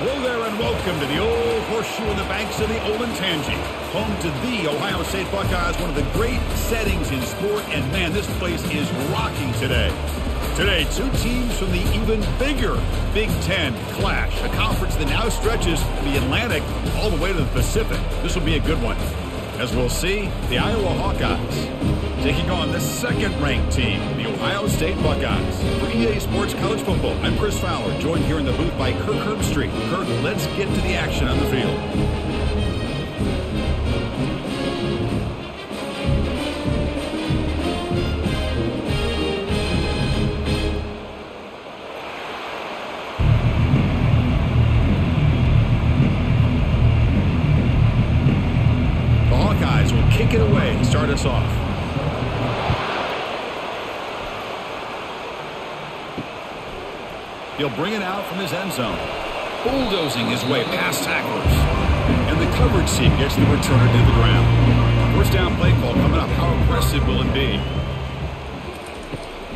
Hello there and welcome to the old horseshoe in the banks of the Olentangy. Home to the Ohio State Buckeyes, one of the great settings in sport. And man, this place is rocking today. Today, two teams from the even bigger Big Ten clash. A conference that now stretches from the Atlantic all the way to the Pacific. This will be a good one. As we'll see, the Iowa Hawkeyes taking on the second-ranked team, the Ohio State Buckeyes. For EA Sports College Football, I'm Chris Fowler, joined here in the booth by Kirk Herbstreit. Kirk, let's get to the action on the field. Bring it out from his end zone. Bulldozing his way past tacklers. And the coverage seat gets the returner to the ground. First down play call coming up. How impressive will it be?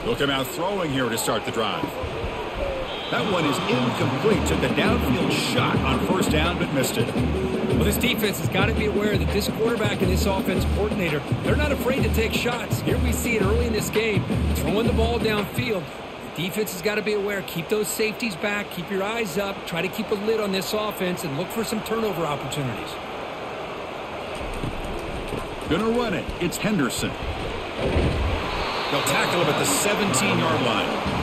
He'll come out throwing here to start the drive. That one is incomplete. Took a downfield shot on first down, but missed it. Well, this defense has got to be aware that this quarterback and this offense coordinator, they're not afraid to take shots. Here we see it early in this game, throwing the ball downfield. Defense has got to be aware. Keep those safeties back. Keep your eyes up. Try to keep a lid on this offense and look for some turnover opportunities. Gonna run it. It's Henderson. They'll tackle him at the 17-yard line.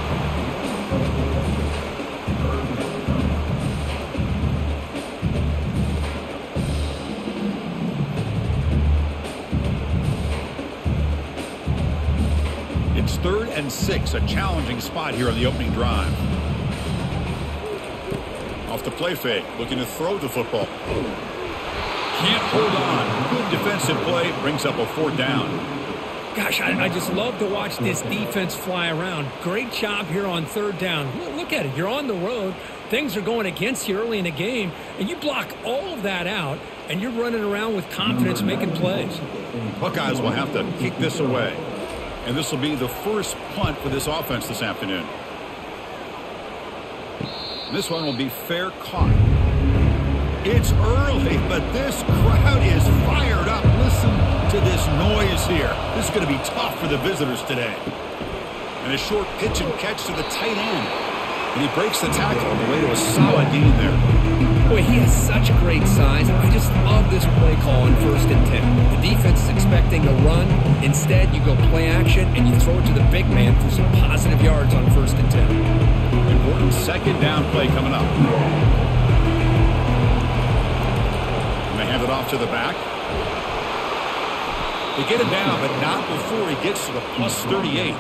And six, a challenging spot here on the opening drive. Off the play fake, looking to throw the football. Can't hold on. Good defensive play, brings up a fourth down. Gosh, I, I just love to watch this defense fly around. Great job here on third down. Look, look at it. You're on the road. Things are going against you early in the game, and you block all of that out, and you're running around with confidence making plays. Buckeyes will have to kick this away. And this will be the first punt for this offense this afternoon. This one will be fair caught. It's early, but this crowd is fired up. Listen to this noise here. This is going to be tough for the visitors today. And a short pitch and catch to the tight end. And he breaks the tackle on the way to a solid gain there. Boy, he has such great size. I just love this play call on first and 10. The defense is expecting a run. Instead, you go play action and you throw it to the big man for some positive yards on first and 10. Important second down play coming up. And they hand it off to the back. They get it down, but not before he gets to the plus 38.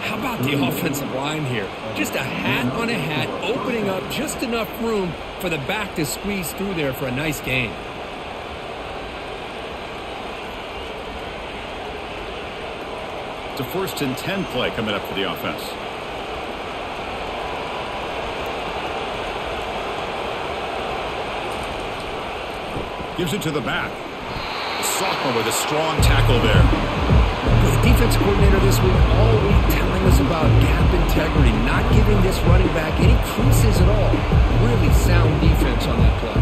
How about the offensive line here? Just a hat on a hat, opening up just enough room for the back to squeeze through there for a nice gain. It's a first and 10 play coming up for the offense. Gives it to the back. The sophomore with a strong tackle there. Defense coordinator this week all week telling us about gap integrity, not giving this running back any creases at all. Really sound defense on that play.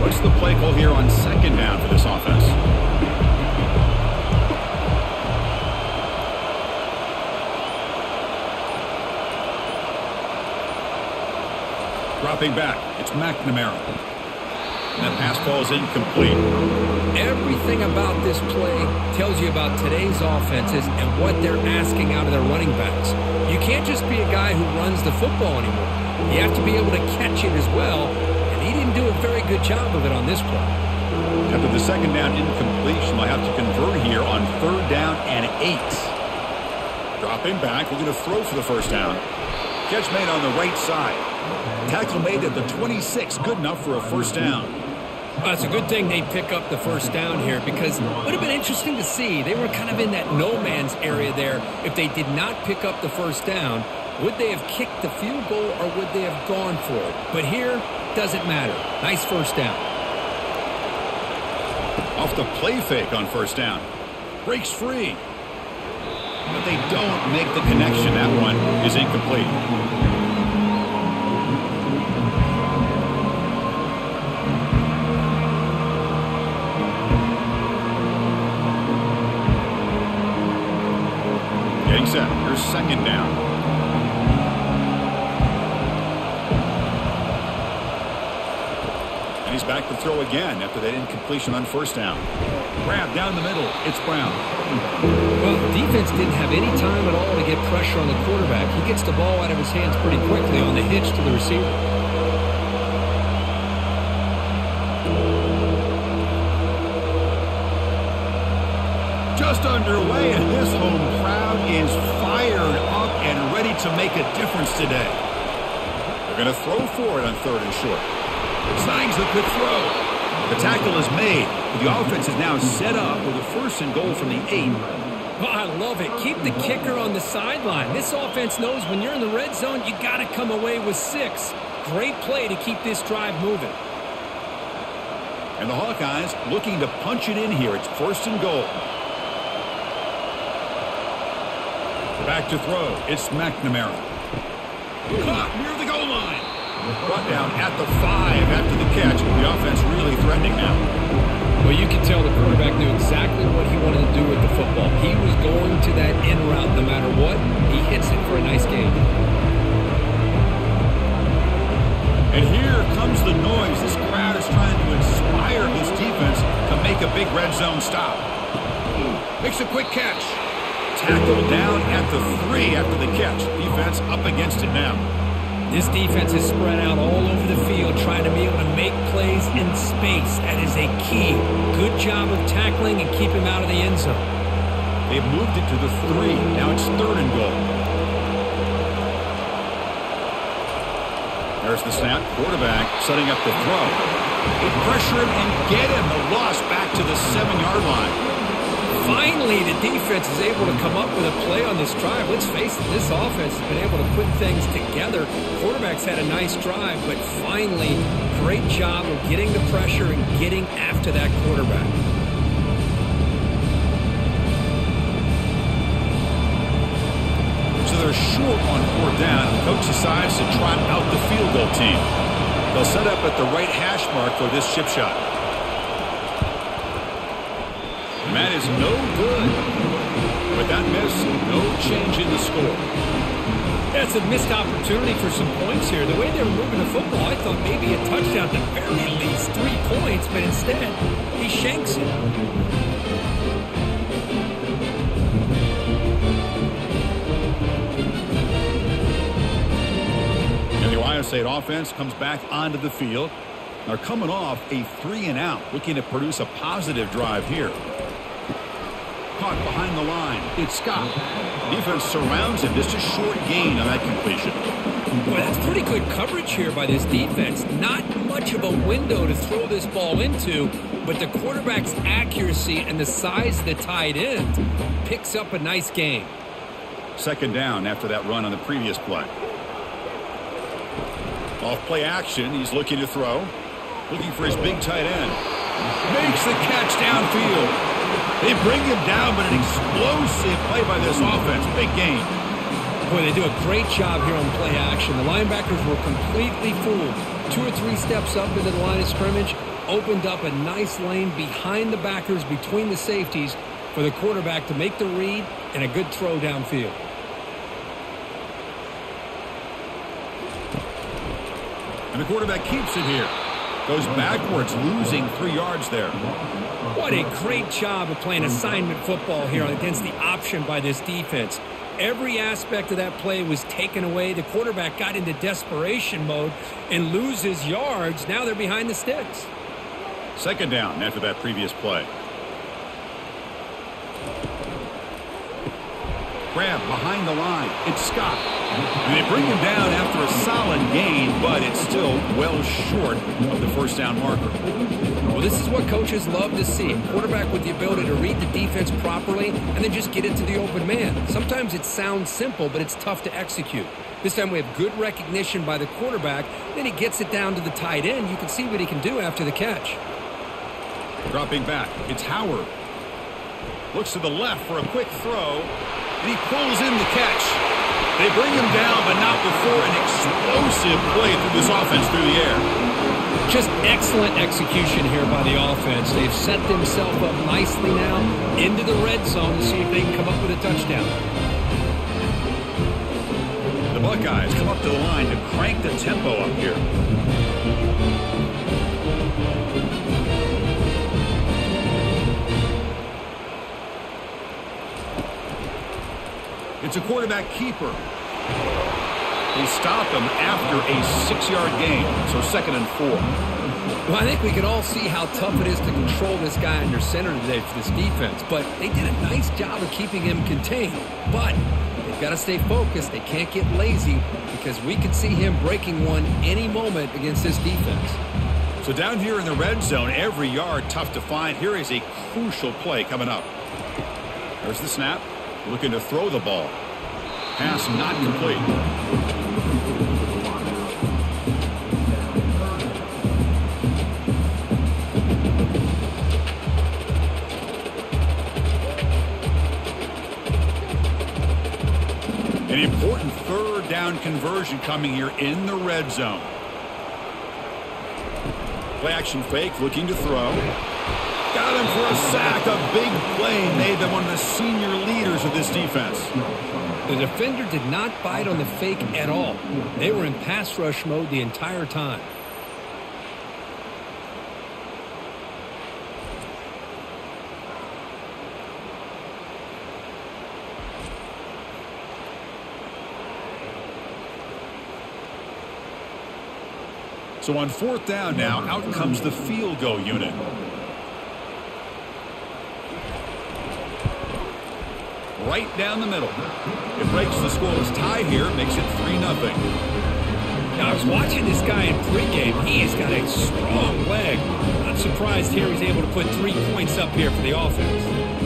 What's the play call here on second down for this offense? Dropping back, it's McNamara. And that pass ball is incomplete. Everything about this play tells you about today's offenses and what they're asking out of their running backs. You can't just be a guy who runs the football anymore. You have to be able to catch it as well, and he didn't do a very good job of it on this play. After the second down incompletion, they'll have to convert here on third down and eight. Dropping back, we're going to throw for the first down. Catch made on the right side. Tackle made at the 26, good enough for a first down. Well, it's a good thing they pick up the first down here because it would have been interesting to see. They were kind of in that no man's area there. If they did not pick up the first down, would they have kicked the field goal or would they have gone for it? But here, doesn't matter. Nice first down. Off the play fake on first down. Breaks free. But they don't make the connection. That one is incomplete. Second down. And he's back to throw again after that incompletion on first down. Grab down the middle. It's Brown. Well, the defense didn't have any time at all to get pressure on the quarterback. He gets the ball out of his hands pretty quickly on the hitch to the receiver. Difference today. They're going to throw for it on third and short. Signs the quick throw. The tackle is made. The offense is now set up with a first and goal from the eight. Oh, I love it. Keep the kicker on the sideline. This offense knows when you're in the red zone, you got to come away with six. Great play to keep this drive moving. And the Hawkeyes looking to punch it in here. It's first and goal. Back to throw. It's McNamara. Caught near the goal line. Brought down at the five after the catch. The offense really threatening now. Well, you can tell the quarterback knew exactly what he wanted to do with the football. He was going to that in route no matter what. He hits it for a nice game. And here comes the noise. This crowd is trying to inspire this defense to make a big red zone stop. Makes a quick catch. Tackled down at the three after the catch. Defense up against it now. This defense is spread out all over the field trying to be able to make plays in space. That is a key. Good job of tackling and keep him out of the end zone. They've moved it to the three. Now it's third and goal. There's the snap. Quarterback setting up the throw. They pressure him and get him. The loss back to the seven-yard line. Finally, the defense is able to come up with a play on this drive. Let's face it, this offense has been able to put things together. Quarterback's had a nice drive, but finally, great job of getting the pressure and getting after that quarterback. So they're short on fourth down. Coach decides to trot out the field goal team. They'll set up at the right hash mark for this chip shot. No good. With that miss, no change in the score. That's a missed opportunity for some points here. The way they were moving the football, I thought maybe a touchdown, at the very least three points, but instead, he shanks it. And the Ohio State offense comes back onto the field. They're coming off a three and out, looking to produce a positive drive here. The line. It's Scott. Defense surrounds him. Just a short gain on that completion. Boy, that's pretty good coverage here by this defense. Not much of a window to throw this ball into, but the quarterback's accuracy and the size of the tight end picks up a nice game. Second down after that run on the previous play. Off play action. He's looking to throw. Looking for his big tight end. Makes the catch downfield. They bring him down, but an explosive play by this offense. Big game. Boy, they do a great job here on play action. The linebackers were completely fooled. Two or three steps up into the line of scrimmage, opened up a nice lane behind the backers, between the safeties, for the quarterback to make the read and a good throw downfield. And the quarterback keeps it here. Goes backwards, losing three yards there. What a great job of playing assignment football here against the option by this defense. Every aspect of that play was taken away. The quarterback got into desperation mode and loses yards. Now they're behind the sticks. Second down after that previous play. Grab behind the line. It's Scott. They bring him down after a solid gain, but it's still well short of the first down marker. Well, this is what coaches love to see. A quarterback with the ability to read the defense properly and then just get it to the open man. Sometimes it sounds simple, but it's tough to execute. This time we have good recognition by the quarterback. Then he gets it down to the tight end. You can see what he can do after the catch. Dropping back. It's Howard. Looks to the left for a quick throw. And he pulls in the catch. They bring him down, but not before an explosive play through this offense through the air. Just excellent execution here by the offense. They've set themselves up nicely now into the red zone to see if they can come up with a touchdown. The Buckeyes come up to the line to crank the tempo up here. It's a quarterback keeper. He stopped him after a six-yard gain, so second and four. Well, I think we can all see how tough it is to control this guy under center today for this defense, but they did a nice job of keeping him contained. But they've got to stay focused. They can't get lazy because we could see him breaking one any moment against this defense. So down here in the red zone, every yard tough to find. Here is a crucial play coming up. There's the snap. Looking to throw the ball. Pass not complete. An important third down conversion coming here in the red zone. Play action fake, looking to throw. Got him for a sack. A big play made them one of the senior leaders of this defense. The defender did not bite on the fake at all. They were in pass rush mode the entire time. So on fourth down now, out comes the field goal unit. Right down the middle. It breaks the scoreless tie here, makes it 3-0. Now, I was watching this guy in pregame. He has got a strong leg. Not surprised here he's able to put three points up here for the offense.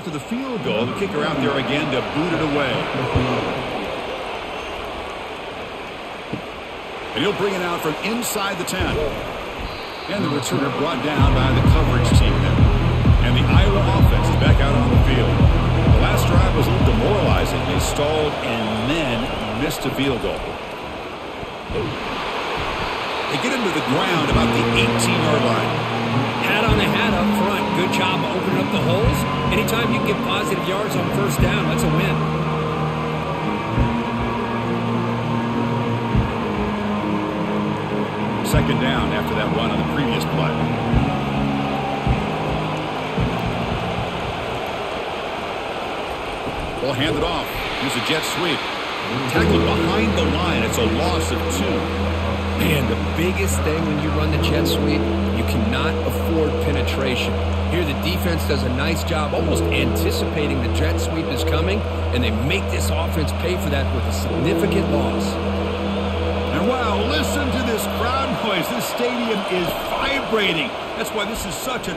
After the field goal, the kicker out there again to boot it away. And he'll bring it out from inside the 10. And the returner brought down by the coverage team there. And the Iowa offense is back out on the field. The last drive was a little demoralizing. They stalled and then missed a field goal. They get into the ground about the 18-yard line. Hat on the hat up front. Good job opening up the holes. Anytime you can get positive yards on first down, that's a win. Second down after that run on the previous play. Ball handed off. Here's a jet sweep. Tackled behind the line. It's a loss of two. Man, the biggest thing when you run the jet sweep, you cannot afford penetration. Here the defense does a nice job almost anticipating the jet sweep is coming, and they make this offense pay for that with a significant loss. And wow, listen to this crowd noise. This stadium is vibrating. That's why this is such a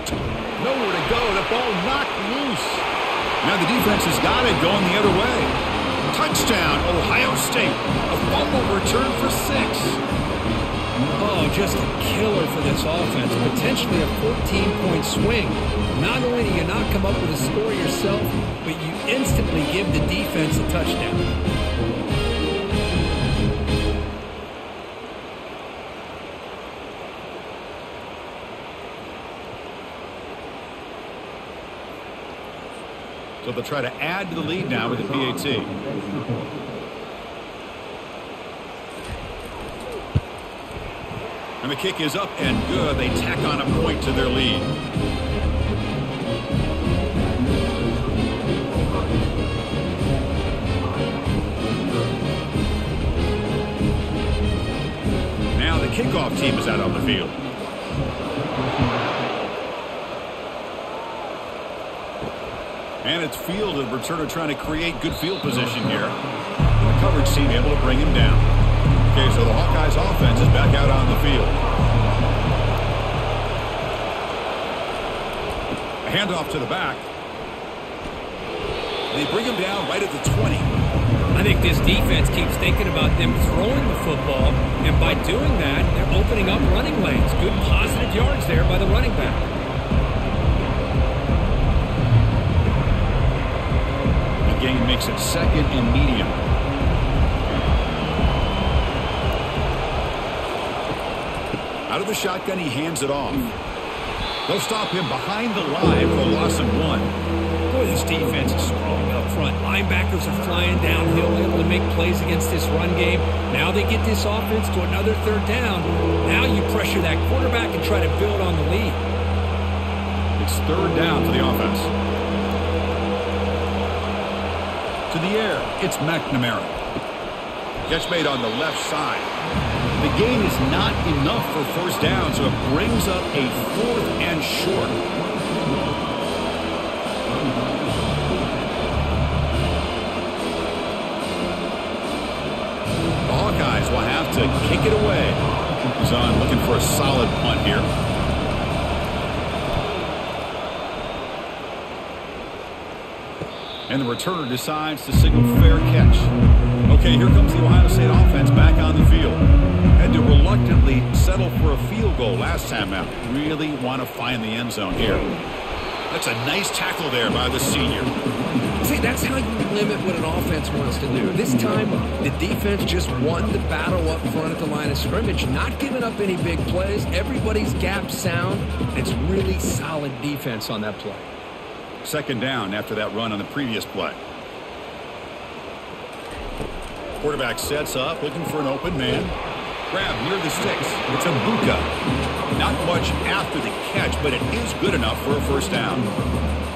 nowhere to go. The ball knocked loose. Now the defense has got it going the other way. Touchdown, Ohio State. A fumble return for six. Oh, just a killer for this offense. Potentially a 14-point swing. Not only do you not come up with a score yourself, but you instantly give the defense a touchdown. So they'll try to add to the lead now with the PAT. And the kick is up and good. They tack on a point to their lead. Now the kickoff team is out on the field. And it's field and returner trying to create good field position here. The coverage team able to bring him down. Okay, so the Hawkeyes offense is back out on the field. A handoff to the back. They bring him down right at the 20. I think this defense keeps thinking about them throwing the football, and by doing that, they're opening up running lanes. Good positive yards there by the running back. The game makes it second and medium. Out of the shotgun, he hands it off. They'll stop him behind the line for a loss of one. Boy, this defense is strong up front. Linebackers are flying downhill, able to make plays against this run game. Now they get this offense to another third down. Now you pressure that quarterback and try to build on the lead. It's third down for the offense. To the air, it's McNamara. Catch made on the left side. The gain is not enough for first down, so it brings up a fourth and short. Hawkeyes will have to kick it away. On looking for a solid punt here. And the returner decides to signal fair catch. Okay, here comes the Ohio State offense back on the field. Had to reluctantly settle for a field goal last time out. Really want to find the end zone here. That's a nice tackle there by the senior. See, that's how you limit what an offense wants to do. This time, the defense just won the battle up front at the line of scrimmage, not giving up any big plays. Everybody's gap sound. It's really solid defense on that play. Second down after that run on the previous play. Quarterback sets up, looking for an open man. Grab near the sticks. It's a Buka. Not much after the catch, but it is good enough for a first down.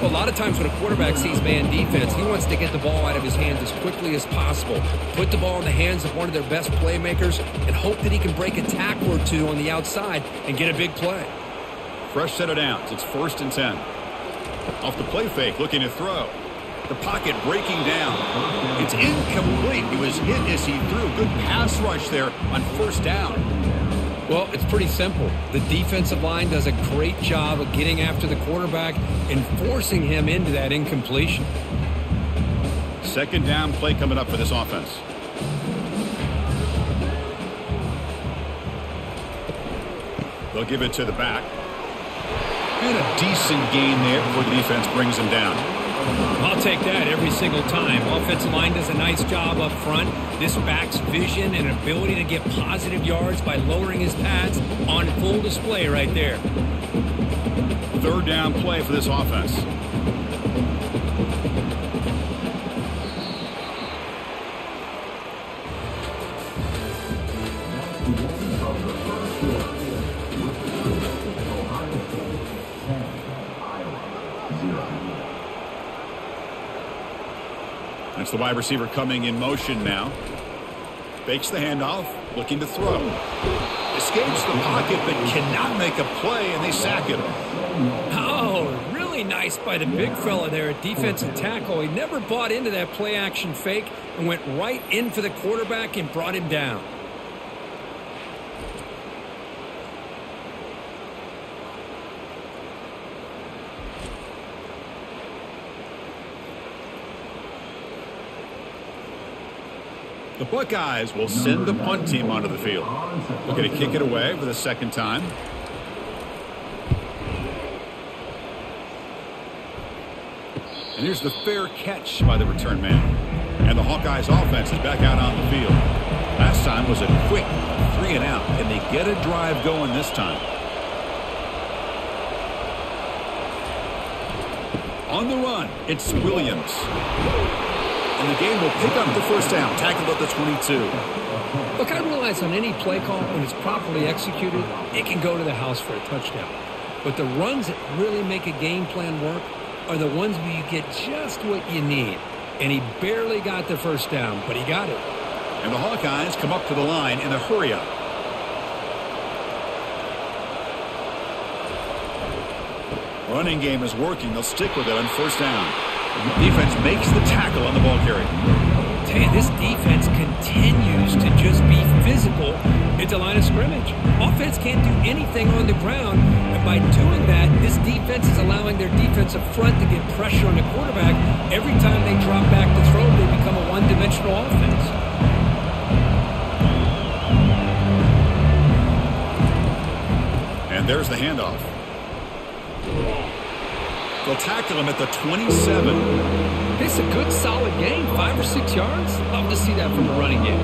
Well, a lot of times when a quarterback sees man defense, he wants to get the ball out of his hands as quickly as possible. Put the ball in the hands of one of their best playmakers and hope that he can break a tackle or two on the outside and get a big play. Fresh set of downs. It's first and ten. Off the play fake, looking to throw. The pocket breaking down. It's incomplete. He was hit as he threw. Good pass rush there on first down. Well, it's pretty simple. The defensive line does a great job of getting after the quarterback and forcing him into that incompletion. Second down play coming up for this offense. They'll give it to the back. And a decent gain there before the defense brings him down. I'll take that every single time. Offensive line does a nice job up front. This back's vision and ability to get positive yards by lowering his pads on full display right there. Third down play for this offense. The wide receiver coming in motion now. Fakes the handoff, looking to throw. Escapes the pocket, but cannot make a play, and they sack him. Oh, really nice by the big fella there at defensive tackle. He never bought into that play action fake and went right in for the quarterback and brought him down. The Buckeyes will send the punt team onto the field. Looking to kick it away for the second time. And here's the fair catch by the return man. And the Hawkeyes offense is back out on the field. Last time was a quick three and out. Can they get a drive going this time? On the run, it's Williams. And the game will pick up the first down. Tackled at the 22. Look, I realize on any play call, when it's properly executed, it can go to the house for a touchdown. But the runs that really make a game plan work are the ones where you get just what you need. And he barely got the first down, but he got it. And the Hawkeyes come up to the line in a hurry up. Running game is working. They'll stick with it on first down. Defense makes the tackle on the ball carrier. Tell you, this defense continues to just be physical the line of scrimmage. Offense can't do anything on the ground, and by doing that, this defense is allowing their defensive front to get pressure on the quarterback. Every time they drop back to throw, they become a one-dimensional offense. And there's the handoff. They'll tackle him at the 27. It's a good, solid game. Five or six yards. Love to see that from the running game.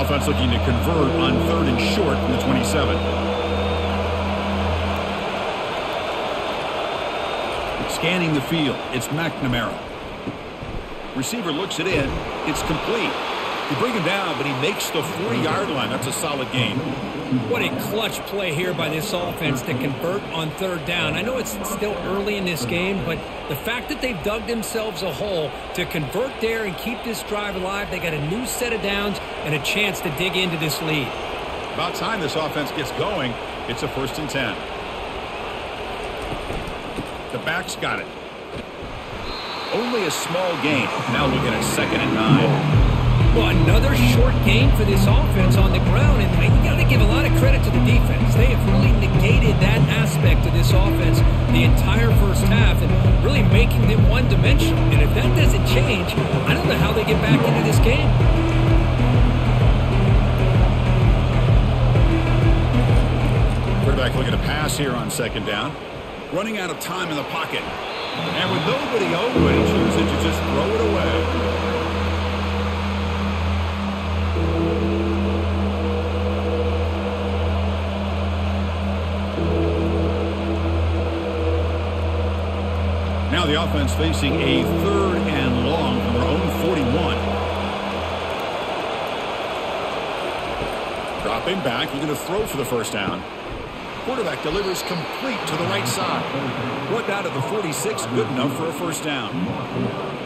Offense looking to convert on third and short in the 27. Scanning the field, it's McNamara. Receiver looks it in. It's complete. You bring him down, but he makes the 40-yard line. That's a solid gain. What a clutch play here by this offense to convert on third down. I know it's still early in this game, but the fact that they've dug themselves a hole to convert there and keep this drive alive, they got a new set of downs and a chance to dig into this lead. About time this offense gets going. It's a first and 10. The back's got it. Only a small gain. Now looking at second and nine. Well, another short game for this offense on the ground, and you got to give a lot of credit to the defense. They have really negated that aspect of this offense the entire first half and really making them one-dimensional. And if that doesn't change, I don't know how they get back into this game. Quarterback looking to pass here on second down. Running out of time in the pocket. And with nobody oh, open, he chooses to just throw it away. The offense facing a third and long from their own 41. Dropping back, looking to throw for the first down. Quarterback delivers complete to the right side. Brought down to the 46, good enough for a first down.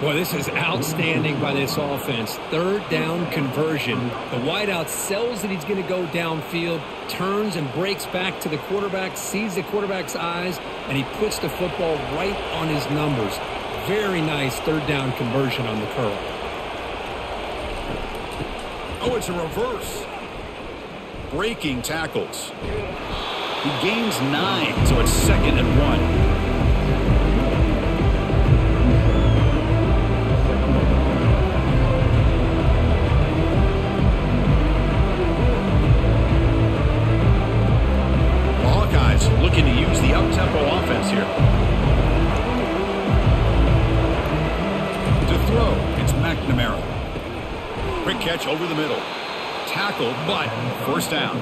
Boy, this is outstanding by this offense. Third down conversion. The wideout sells that he's going to go downfield, turns and breaks back to the quarterback, sees the quarterback's eyes, and he puts the football right on his numbers. Very nice third down conversion on the curl. Oh, it's a reverse. Breaking tackles. He gains nine, so it's second and one. Looking to use the up-tempo offense here. To throw, it's McNamara. Quick catch over the middle. Tackle, but first down.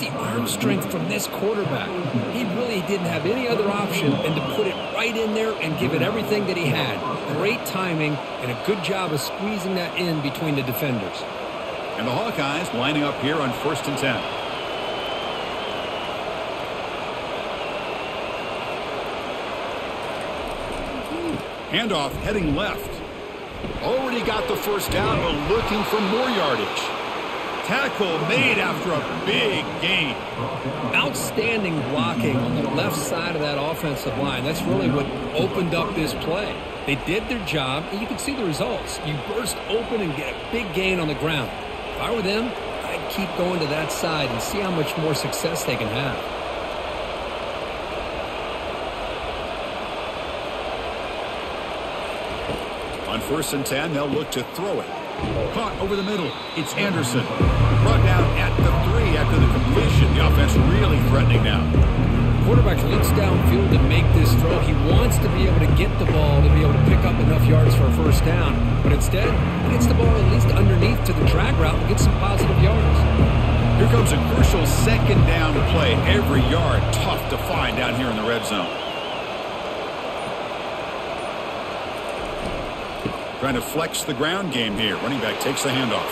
The arm strength from this quarterback? He really didn't have any other option than to put it right in there and give it everything that he had. Great timing and a good job of squeezing that in between the defenders. And the Hawkeyes lining up here on first and 10. Handoff heading left. Already got the first down, but looking for more yardage. Tackle made after a big gain. Outstanding blocking on the left side of that offensive line. That's really what opened up this play. They did their job, and you can see the results. You burst open and get a big gain on the ground. If I were them, I'd keep going to that side and see how much more success they can have. On first and 10, they'll look to throw it. Caught over the middle. It's Anderson. Brought down at the three after the completion. The offense really threatening now. Quarterback looks downfield to make this throw. He wants to be able to get the ball to be able to pick up enough yards for a first down. But instead, he gets the ball at least underneath to the drag route and gets some positive yards. Here comes a crucial second down play. Every yard tough to find down here in the red zone. Trying to flex the ground game here. Running back takes the handoff.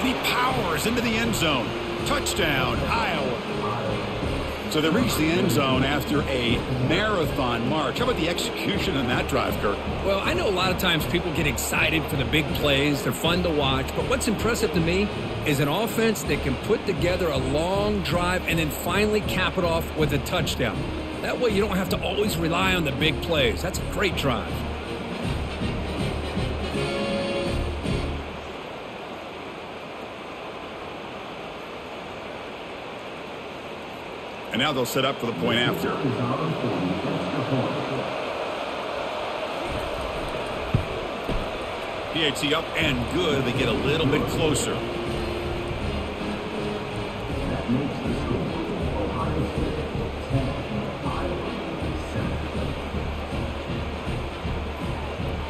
And he powers into the end zone. Touchdown, Iowa. So they reach the end zone after a marathon march. How about the execution in that drive, Kirk? Well, I know a lot of times people get excited for the big plays. They're fun to watch. But what's impressive to me is an offense that can put together a long drive and then finally cap it off with a touchdown. That way you don't have to always rely on the big plays. That's a great drive. And now they'll set up for the point after. PAT up and good. They get a little bit closer.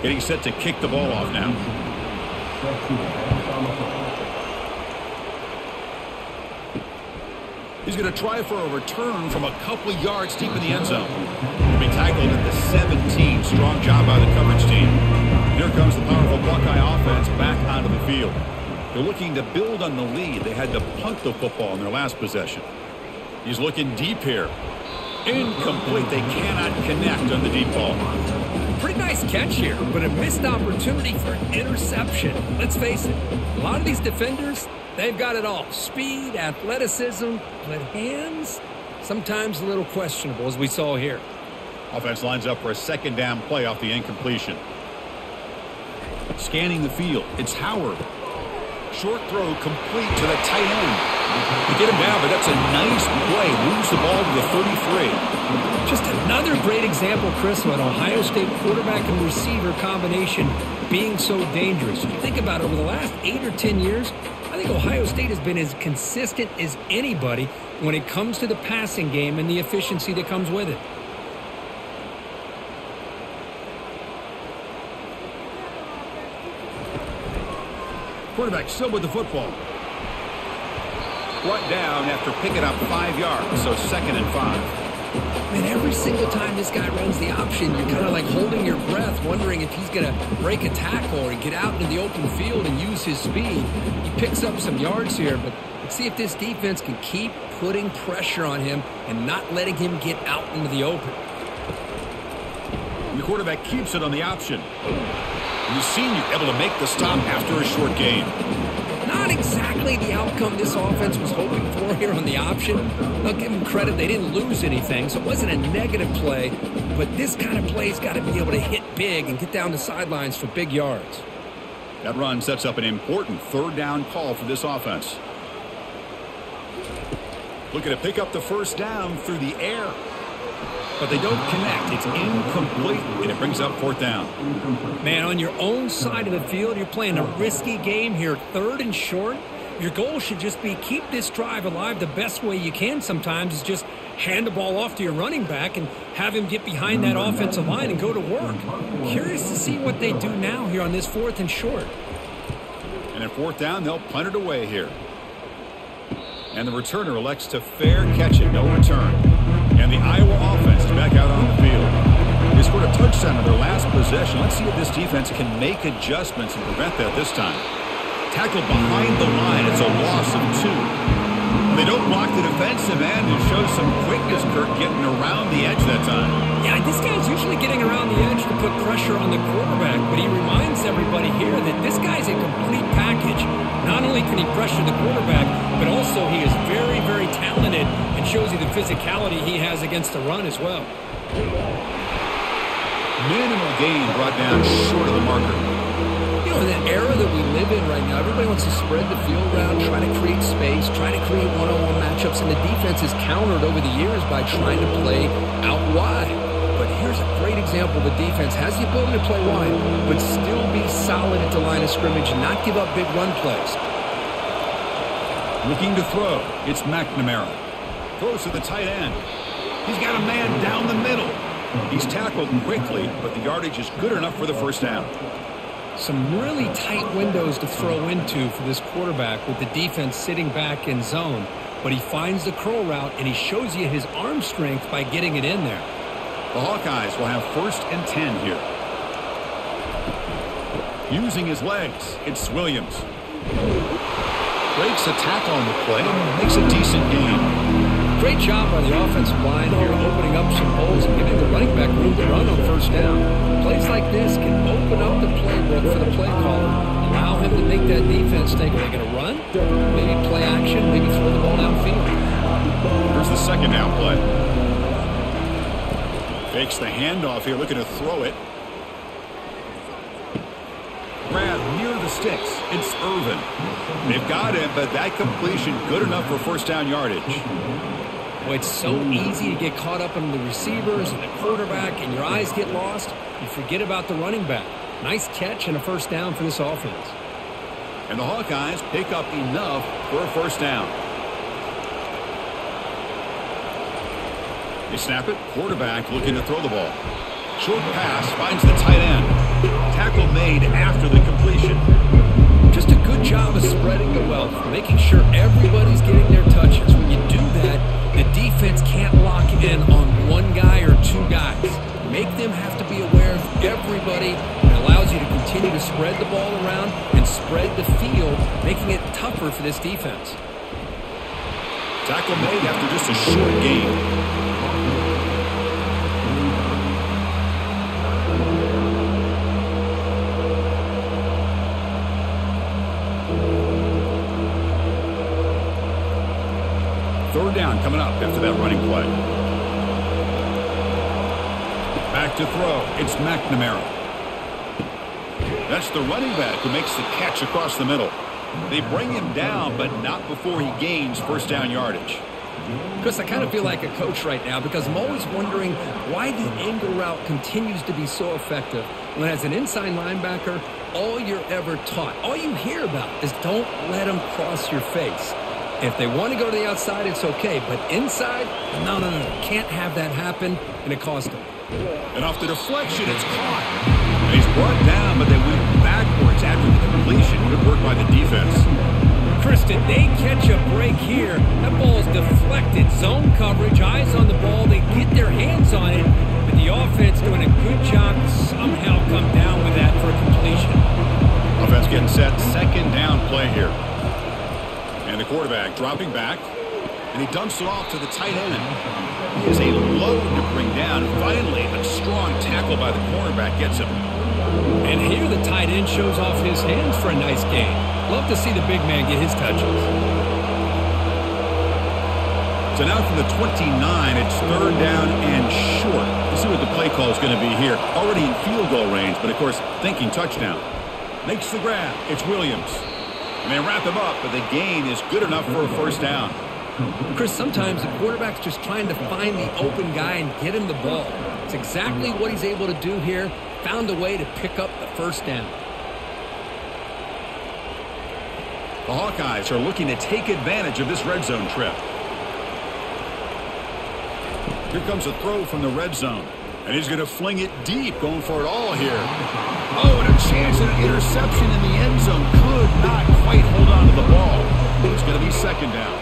Getting set to kick the ball off now. He's going to try for a return from a couple yards deep in the end zone. He'll be tackled at the 17. Strong job by the coverage team. Here comes the powerful Buckeye offense back onto the field. They're looking to build on the lead. They had to punt the football in their last possession. He's looking deep here. Incomplete. They cannot connect on the deep ball. Pretty nice catch here, but a missed opportunity for an interception. Let's face it, a lot of these defenders, they've got it all. Speed, athleticism, but hands, sometimes a little questionable, as we saw here. Offense lines up for a second down play off the incompletion. Scanning the field, it's Howard. Short throw complete to the tight end. To get him down, but that's a nice play. Moves the ball to the 33. Just another great example, Chris, of an Ohio State quarterback and receiver combination being so dangerous. Think about it, over the last eight or ten years, think Ohio State has been as consistent as anybody when it comes to the passing game and the efficiency that comes with it. Quarterback still with the football. Brought down after picking up five yards, so second and five. Man, every single time this guy runs the option, you're kind of like holding your breath, wondering if he's going to break a tackle or get out into the open field and use his speed. He picks up some yards here, but let's see if this defense can keep putting pressure on him and not letting him get out into the open. The quarterback keeps it on the option. We've seen you able to make the stop after a short game. Not exactly the outcome this offense was hoping for here on the option. I'll give them credit. They didn't lose anything, so it wasn't a negative play. But this kind of play's got to be able to hit big and get down the sidelines for big yards. That run sets up an important third down call for this offense. Looking to pick up the first down through the air but they don't connect. It's incomplete, and it brings up fourth down. Man, on your own side of the field, you're playing a risky game here, third and short. Your goal should just be keep this drive alive the best way you can sometimes is just hand the ball off to your running back and have him get behind that offensive line and go to work. Curious to see what they do now here on this fourth and short. And at fourth down, they'll punt it away here. And the returner elects to fair catch it, no return. And the Iowa offense is back out on the field. They scored a touchdown in their last possession. Let's see if this defense can make adjustments and prevent that this time. Tackled behind the line. It's a loss of two. They don't block the defensive end and show some quickness, Kirk, getting around the edge that time. Yeah, this guy's usually getting around the edge to put pressure on the quarterback, but he reminds everybody here that this guy's a complete package. Not only can he pressure the quarterback, but also he is very, very talented and shows you the physicality he has against the run as well. Minimal gain brought down short of the marker in the era that we live in right now, everybody wants to spread the field around, try to create space, try to create one-on-one matchups, and the defense is countered over the years by trying to play out wide. But here's a great example. The defense has the ability to play wide, but still be solid at the line of scrimmage and not give up big run plays. Looking to throw. It's McNamara. Throws to the tight end. He's got a man down the middle. He's tackled quickly, but the yardage is good enough for the first down. Some really tight windows to throw into for this quarterback with the defense sitting back in zone. But he finds the curl route, and he shows you his arm strength by getting it in there. The Hawkeyes will have first and 10 here. Using his legs, it's Williams. Breaks a tackle on the play makes a decent gain. Great job by the offensive line here, opening up some holes and giving the running back room to run on first down. Plays like this can open up the playbook for the play caller, allow him to make that defense think, are they going to run? Maybe play action, maybe throw the ball downfield. Here's the second down play. Fakes the handoff here, looking to throw it. Grab near the sticks. It's Irvin. They've got him, but that completion good enough for first down yardage. Well, it's so easy to get caught up in the receivers and the quarterback, and your eyes get lost. You forget about the running back. Nice catch and a first down for this offense. And the Hawkeyes pick up enough for a first down. They snap it. Quarterback looking to throw the ball. Short pass finds the tight end. Tackle made after the completion. Just a good job of spreading the wealth, making sure everybody's getting their touches. Defense can't lock in on one guy or two guys. Make them have to be aware of everybody. It allows you to continue to spread the ball around and spread the field, making it tougher for this defense. Tackle made after just a short game. Down coming up after that running play. Back to throw. It's McNamara. That's the running back who makes the catch across the middle. They bring him down, but not before he gains first down yardage. Chris, I kind of feel like a coach right now because I'm always wondering why the angle route continues to be so effective when as an inside linebacker, all you're ever taught, all you hear about is don't let them cross your face. If they want to go to the outside, it's okay. But inside, no, no, no. Can't have that happen, and it cost them. And off the deflection, it's caught. And he's brought down, but they went backwards after the completion. Good work by the defense. Chris, did they catch a break here? That ball is deflected. Zone coverage, eyes on the ball. They get their hands on it. But the offense doing a good job to somehow come down with that for a completion. Offense getting set. Second down play here. And the quarterback dropping back. And he dumps it off to the tight end. He is a load to bring down. Finally, a strong tackle by the cornerback gets him. And here the tight end shows off his hands for a nice gain. Love to see the big man get his touches. So now from the 29, it's third down and short. Let's see what the play call is going to be here. Already in field goal range, but of course, thinking touchdown. Makes the grab. It's Williams. And they wrap him up, but the gain is good enough for a first down. Chris, sometimes the quarterback's just trying to find the open guy and get him the ball. It's exactly what he's able to do here. Found a way to pick up the first down. The Hawkeyes are looking to take advantage of this red zone trip. Here comes a throw from the red zone. And he's going to fling it deep, going for it all here. Oh, and a chance at an interception in the end zone. Could not quite hold on to the ball. It's going to be second down.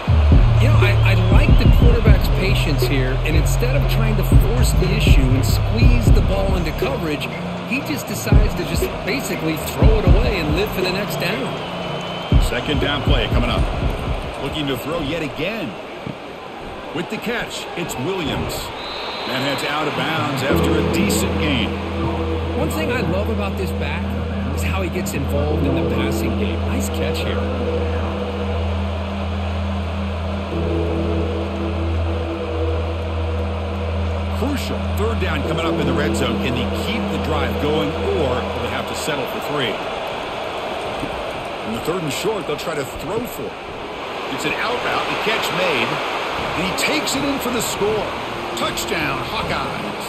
You know, I, I like the quarterback's patience here, and instead of trying to force the issue and squeeze the ball into coverage, he just decides to just basically throw it away and live for the next down. Second down play coming up. Looking to throw yet again. With the catch, it's Williams. And heads out of bounds after a decent gain. One thing I love about this back is how he gets involved in the passing game. Nice catch here. Crucial. Third down coming up in the red zone. Can they keep the drive going or will they have to settle for three? In the third and short, they'll try to throw for it. It's an out route. The catch made. And he takes it in for the score. Touchdown, Hawkeyes.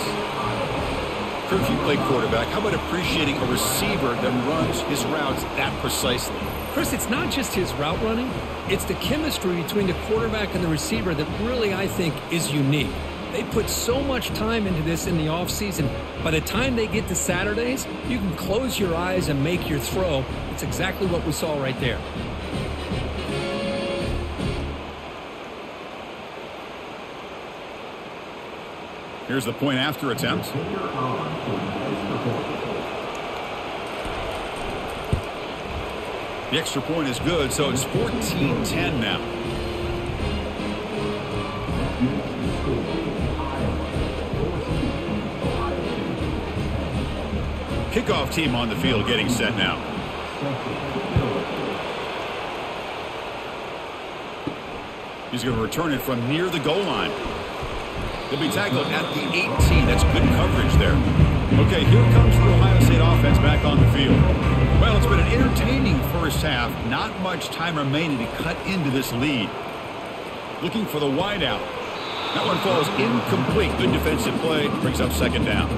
If you play quarterback, how about appreciating a receiver that runs his routes that precisely? Chris, it's not just his route running. It's the chemistry between the quarterback and the receiver that really, I think, is unique. They put so much time into this in the offseason. By the time they get to Saturdays, you can close your eyes and make your throw. It's exactly what we saw right there. Here's the point after attempt. The extra point is good, so it's 14-10 now. Kickoff team on the field getting set now. He's going to return it from near the goal line. He'll be tackled at the 18. That's good coverage there. Okay, here comes the Ohio State offense back on the field. Well, it's been an entertaining first half. Not much time remaining to cut into this lead. Looking for the wideout. That one falls incomplete. Good defensive play. Brings up second down.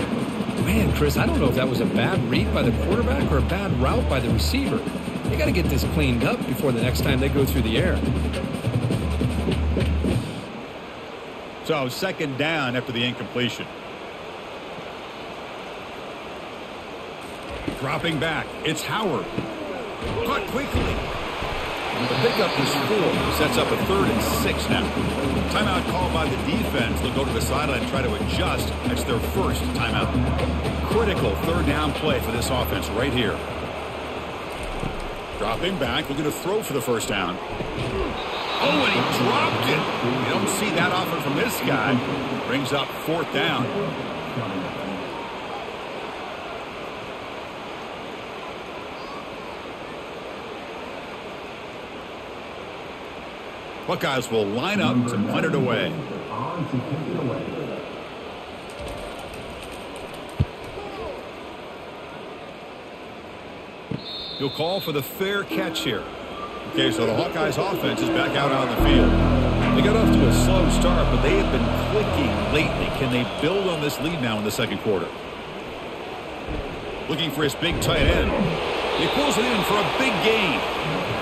Man, Chris, I don't know if that was a bad read by the quarterback or a bad route by the receiver. They got to get this cleaned up before the next time they go through the air. So second down after the incompletion. Dropping back. It's Howard. Caught quickly. The pickup is four. Sets up a third and six now. Timeout called by the defense. They'll go to the sideline and try to adjust. That's their first timeout. Critical third down play for this offense right here. Dropping back, looking to throw for the first down. Oh, and he dropped it. You don't see that often from this guy. Brings up fourth down. Buckeyes will line up to punt it away. He'll call for the fair catch here. Okay, so the Hawkeyes offense is back out on the field. They got off to a slow start, but they have been clicking lately. Can they build on this lead now in the second quarter? Looking for his big tight end. He pulls it in for a big gain.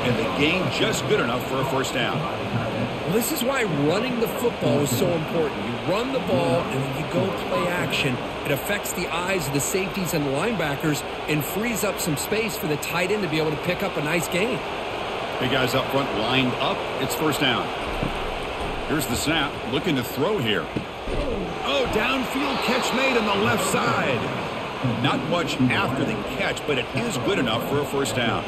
And the gain just good enough for a first down. Well, this is why running the football is so important. You run the ball and then you go play action. It affects the eyes of the safeties and the linebackers and frees up some space for the tight end to be able to pick up a nice gain. Big guys up front lined up. It's first down. Here's the snap. Looking to throw here. Oh, downfield catch made on the left side. Not much after the catch, but it is good enough for a first down.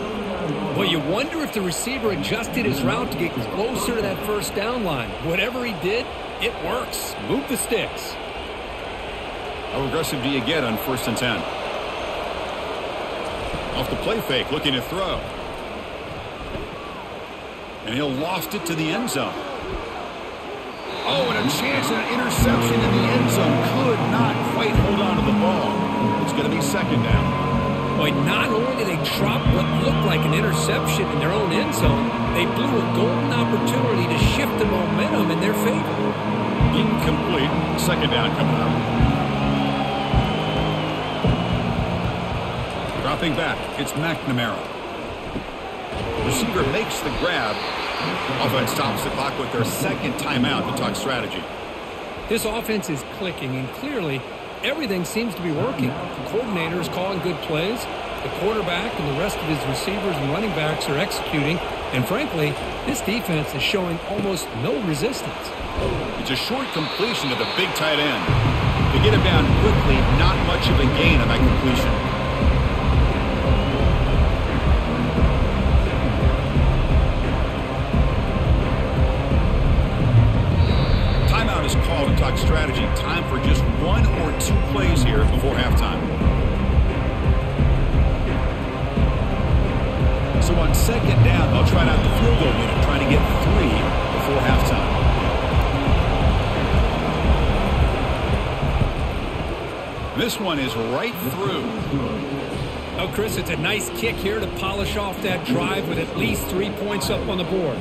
Well, you wonder if the receiver adjusted his route to get closer to that first down line. Whatever he did, it works. Move the sticks. How aggressive do you get on first and ten? Off the play fake, looking to throw. And he'll loft it to the end zone. Oh, and a chance at an interception in the end zone. Could not quite hold on to the ball. It's going to be second down. Boy, not only did they drop what looked like an interception in their own end zone, they blew a golden opportunity to shift the momentum in their favor. Incomplete. Second down coming up. Dropping back, it's McNamara. Receiver makes the grab. Offense stops the clock with their second timeout to talk strategy. This offense is clicking, and clearly everything seems to be working. The coordinator is calling good plays. The quarterback and the rest of his receivers and running backs are executing. And frankly, this defense is showing almost no resistance. It's a short completion to the big tight end. To get him down quickly, not much of a gain on that completion. Strategy. Time for just one or two plays here before halftime. So on second down, they'll try out the field goal unit, trying to get three before halftime. This one is right through. Oh, Chris, it's a nice kick here to polish off that drive with at least three points up on the board.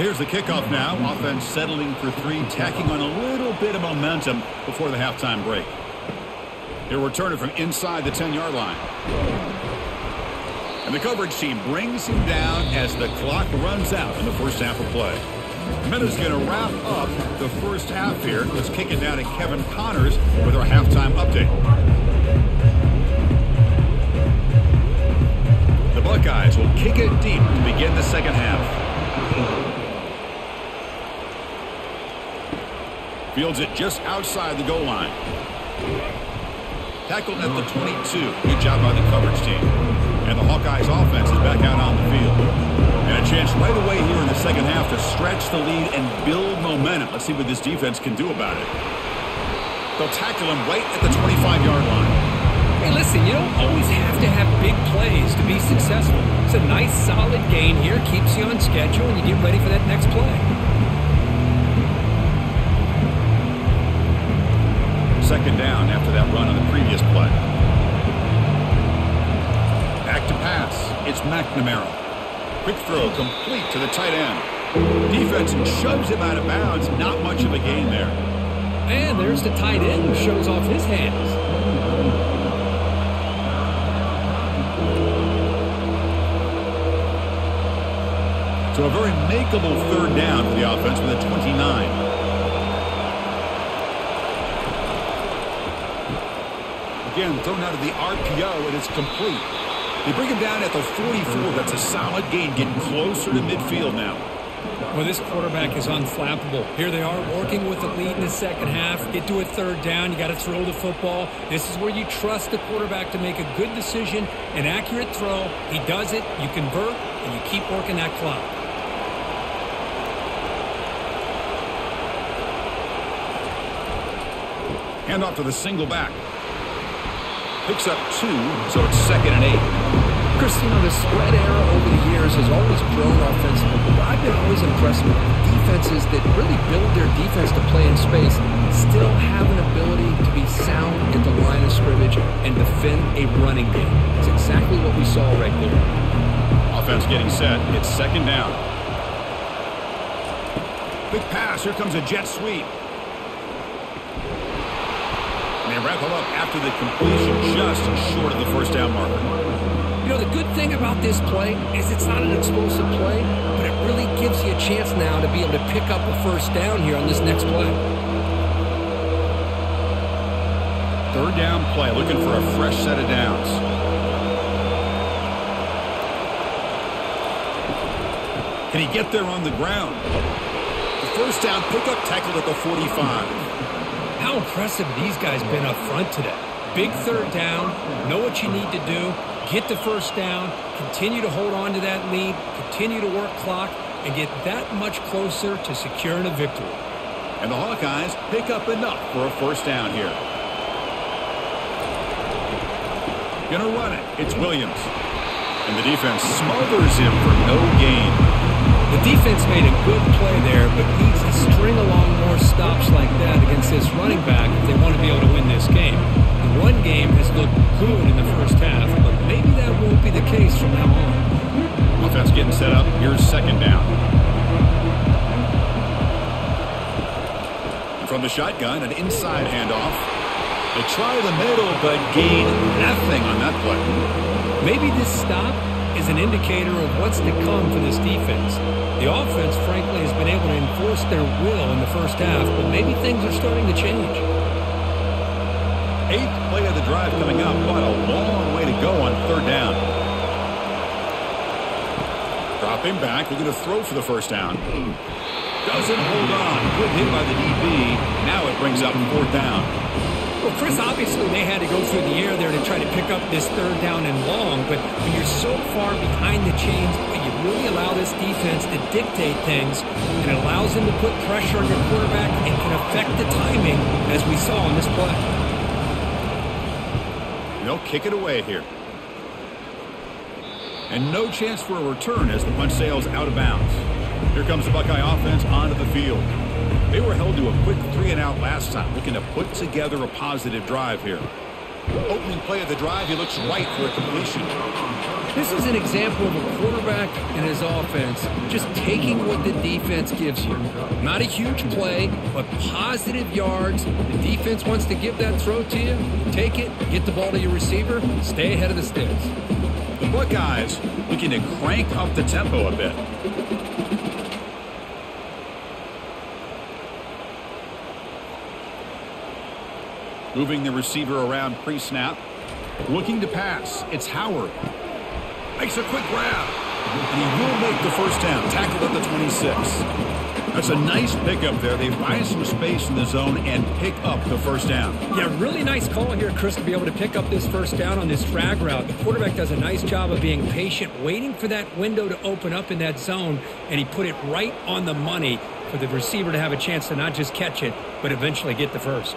Here's the kickoff now. Offense settling for three, tacking on a little bit of momentum before the halftime break. He'll return it from inside the 10-yard line. And the coverage team brings him down as the clock runs out in the first half of play. Minutes going to wrap up the first half here. Let's kick it down to Kevin Connors with our halftime update. The Buckeyes will kick it deep to begin the second half. Fields it just outside the goal line. Tackled at the 22. Good job by the coverage team. And the Hawkeyes offense is back out on the field. And a chance right away here in the second half to stretch the lead and build momentum. Let's see what this defense can do about it. They'll tackle him right at the 25-yard line. Hey, listen, you don't always have to have big plays to be successful. It's a nice, solid gain here. Keeps you on schedule, and you get ready for that next play. Second down after that run on the previous play. Back to pass. It's McNamara. Quick throw complete to the tight end. Defense shoves him out of bounds. Not much of a gain there. And there's the tight end who shows off his hands. So a very makeable third down for the offense with a 29. Again, thrown out of the RPO, and it's complete. They bring him down at the 44. That's a solid gain, getting closer to midfield now. Well, this quarterback is unflappable. Here they are working with the lead in the second half. Get to a third down. You got to throw the football. This is where you trust the quarterback to make a good decision, an accurate throw. He does it. You convert, and you keep working that clock. Hand off to the single back. Picks up two, so it's second and eight. Chris, you know, the spread era over the years has always grown offensively, but I've been always impressed with defenses that really build their defense to play in space, still have an ability to be sound at the line of scrimmage and defend a running game. It's exactly what we saw right there. Offense getting set. It's second down. Quick pass. Here comes a jet sweep. And they wrap him up after the completion just short of the first down marker. You know, the good thing about this play is it's not an explosive play, but it really gives you a chance now to be able to pick up a first down here on this next play. Third down play, looking for a fresh set of downs. Can he get there on the ground? The first down pickup tackled at the 45. How impressive these guys been up front today. Big third down, know what you need to do, get the first down, continue to hold on to that lead, continue to work clock, and get that much closer to securing a victory. And the Hawkeyes pick up enough for a first down here. Gonna run it. It's Williams. And the defense smothers him for no gain. The defense made a good play there, but needs to string along more stops like that against this running back if they want to be able to win this game. The run game has looked good in the first half, but maybe that won't be the case from now on. Offense getting set up. Here's second down. From the shotgun, an inside handoff. They try the middle, but gain nothing on that play. Maybe this stop is an indicator of what's to come for this defense. The offense, frankly, has been able to enforce their will in the first half, but maybe things are starting to change. Eighth play of the drive coming up. What a long way to go on third down. Dropping back, We're going to throw for the first down. Doesn't hold on. Good hit by the DB. Now it brings up fourth down. Well, Chris, obviously they had to go through the air there to try to pick up this third down and long, but when you're so far behind the chains, really allow this defense to dictate things, and it allows them to put pressure on your quarterback and can affect the timing, as we saw in this play. They'll kick it away here. And no chance for a return as the punch sails out of bounds. Here comes the Buckeye offense onto the field. They were held to a quick three and out last time, looking to put together a positive drive here. Opening play of the drive, he looks right for a completion. This is an example of a quarterback and his offense just taking what the defense gives you. Not a huge play, but positive yards. The defense wants to give that throw to you. Take it, get the ball to your receiver, stay ahead of the sticks. The Buckeyes looking to crank up the tempo a bit. Moving the receiver around pre-snap. Looking to pass. It's Howard. Makes a quick grab. And he will make the first down. Tackled at the 26. That's a nice pickup there. They find some space in the zone and pick up the first down. Yeah, really nice call here, Chris, to be able to pick up this first down on this drag route. The quarterback does a nice job of being patient, waiting for that window to open up in that zone, and he put it right on the money for the receiver to have a chance to not just catch it, but eventually get the first.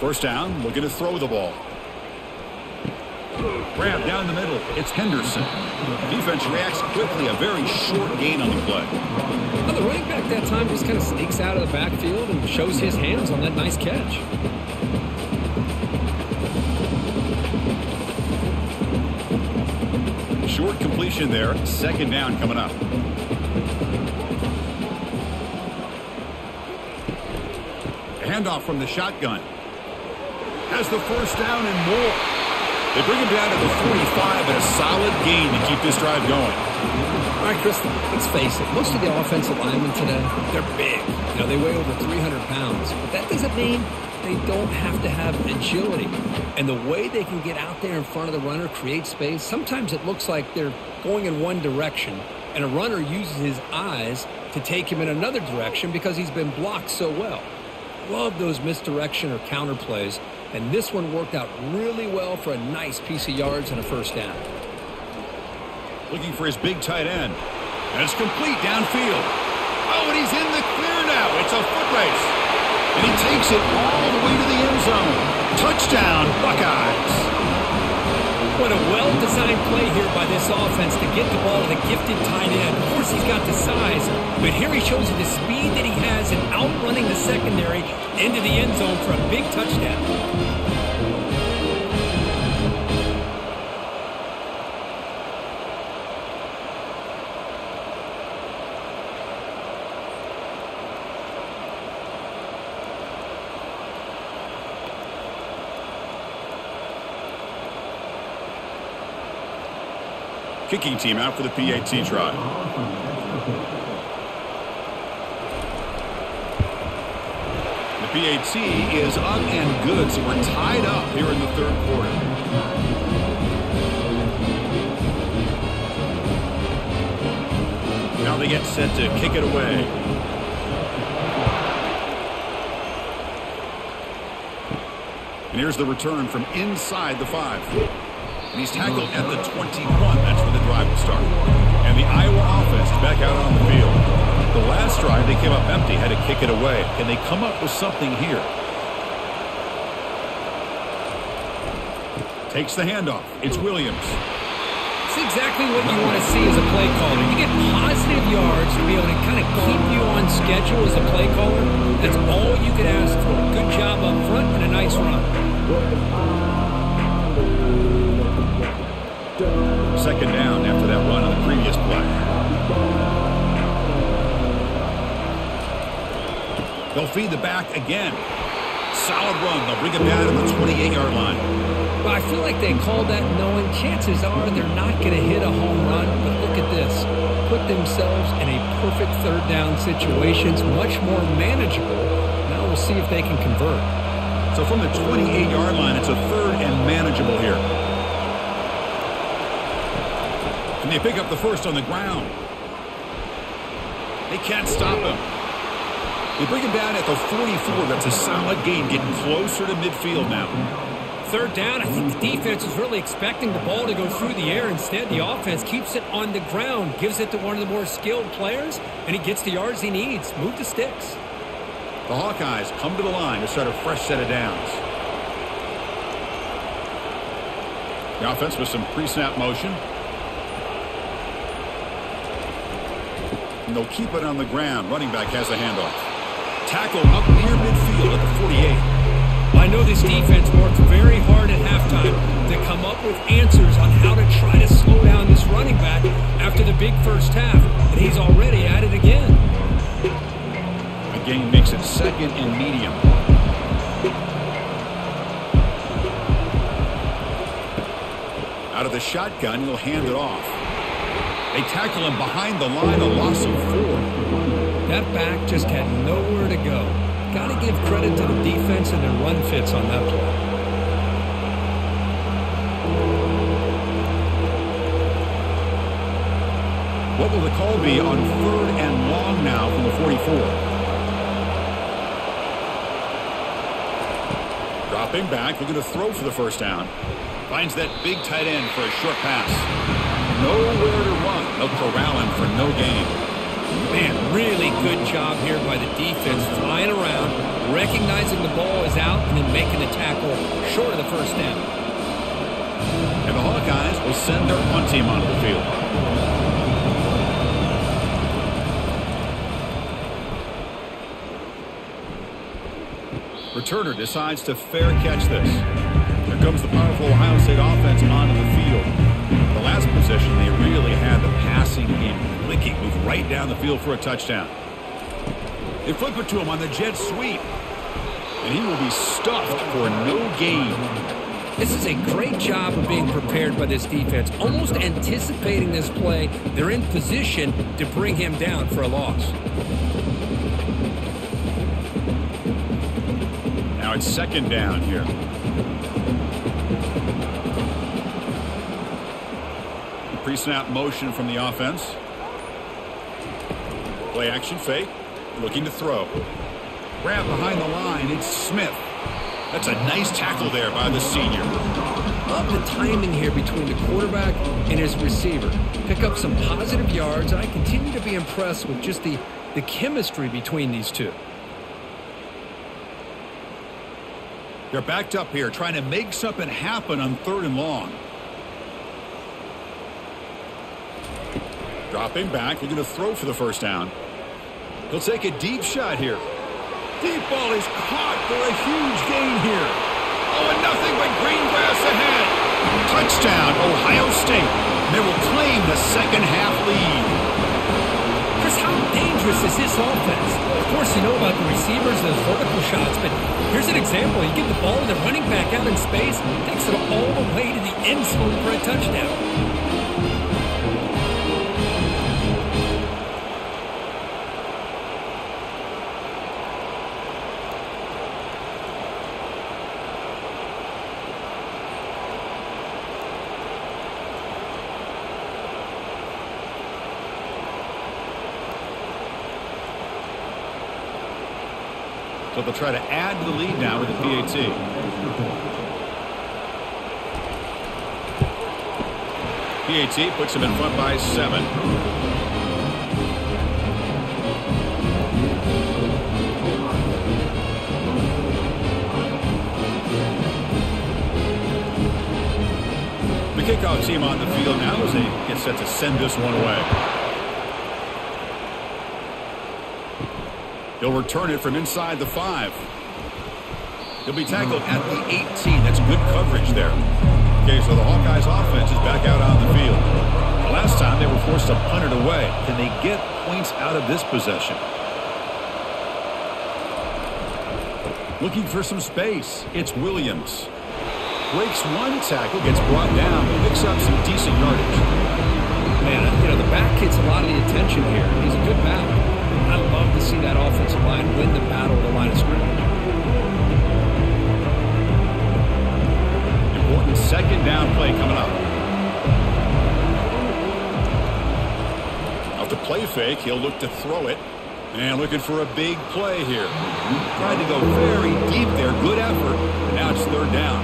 First down, looking to throw the ball. Grab down the middle. It's Henderson. Defense reacts quickly. A very short gain on the play. Well, the running back that time just kind of sneaks out of the backfield and shows his hands on that nice catch. Short completion there. Second down coming up. handoff from the shotgun. Has the first down and more. They bring him down to the 45 and a solid gain to keep this drive going. All right, Chris, let's face it. Most of the offensive linemen today, they're big. You know, they weigh over 300 pounds. But that doesn't mean they don't have to have agility. And the way they can get out there in front of the runner, create space, sometimes it looks like they're going in one direction, and a runner uses his eyes to take him in another direction because he's been blocked so well love those misdirection or counter plays, and this one worked out really well for a nice piece of yards and a first down. Looking for his big tight end. And it's complete downfield. Oh, and he's in the clear now. It's a foot race. And he takes it all the way to the end zone. Touchdown, Buckeyes. What a well-designed play here by this offense to get the ball to the gifted tight end. Of course, he's got the size, but here he shows you the speed that he has in outrunning the secondary into the end zone for a big touchdown. Kicking team out for the PAT try. The PAT is up and good, so we're tied up here in the third quarter. Now they get set to kick it away. And here's the return from inside the five. And he's tackled at the 21. That's where the drive will start. And the Iowa offense back out on the field. The last drive, they came up empty, had to kick it away. Can they come up with something here? Takes the handoff. It's Williams. It's exactly what you want to see as a play caller. You get positive yards to be able to kind of keep you on schedule as a play caller. That's all you can ask for. Good job up front and a nice run. Second down after that run on the previous play. They'll feed the back again. Solid run. They'll bring it down to the 28-yard line. Well, I feel like they called that knowing chances are they're not going to hit a home run. But look at this. Put themselves in a perfect third down situation. It's much more manageable. Now we'll see if they can convert. So from the 28-yard line, it's a third and manageable here. And they pick up the first on the ground. They can't stop him. They bring him down at the 44. That's a solid gain, getting closer to midfield now. Third down, I think the defense is really expecting the ball to go through the air. Instead, the offense keeps it on the ground, gives it to one of the more skilled players, and he gets the yards he needs. Move the sticks. The Hawkeyes come to the line to start a fresh set of downs. The offense with some pre-snap motion. And they'll keep it on the ground. Running back has a handoff. Tackle up near midfield at the 48. I know this defense worked very hard at halftime to come up with answers on how to try to slow down this running back after the big first half, and he's already at it again. A gain makes it second and medium. Out of the shotgun, he'll hand it off. They tackle him behind the line, a loss of four. That back just had nowhere to go. Got to give credit to the defense and their run fits on that play. What will the call be on third and long now from the 44? Dropping back, looking to throw for the first down. Finds that big tight end for a short pass nowhere to. They'll corral him for no gain. Man, really good job here by the defense, flying around, recognizing the ball is out, and then making the tackle short of the first down. And the Hawkeyes will send their punt team onto the field. Returner decides to fair catch this. Here comes the powerful Ohio State offense onto the field. Last possession, they really had the passing game clicking, move right down the field for a touchdown. They flip it to him on the jet sweep. And he will be stuffed for no gain. This is a great job of being prepared by this defense, almost anticipating this play. They're in position to bring him down for a loss. Now it's second down here. Pre-snap motion from the offense. Play action fake. Looking to throw. Grab behind the line. It's Smith. That's a nice tackle there by the senior. Love the timing here between the quarterback and his receiver. Pick up some positive yards. I continue to be impressed with just the, the chemistry between these two. They're backed up here trying to make something happen on third and long. Dropping back. They're going to throw for the first down. He'll take a deep shot here. Deep ball is caught for a huge gain here. Oh, and nothing but green grass ahead. Touchdown, Ohio State. They will claim the second half lead. Chris, how dangerous is this offense? Of course, you know about the receivers, and those vertical shots, but here's an example. You get the ball and the running back out in space, takes it all the way to the end zone for a touchdown. So they'll try to add to the lead now with the PAT. PAT puts them in front by seven. The kickoff team on the field now as they get set to send this one away. He'll return it from inside the five. He'll be tackled at the 18. That's good coverage there. Okay, so the Hawkeyes offense is back out on the field. The last time they were forced to punt it away. Can they get points out of this possession? Looking for some space. It's Williams. Breaks one tackle, gets brought down, picks up some decent yardage. Man, you know, the back gets a lot of the attention here. He's a good back. I love to see that offensive line win the battle at the line of scrimmage. Important second down play coming up. Off the play fake, he'll look to throw it. And looking for a big play here. Tried to go very deep there. Good effort. And now it's third down.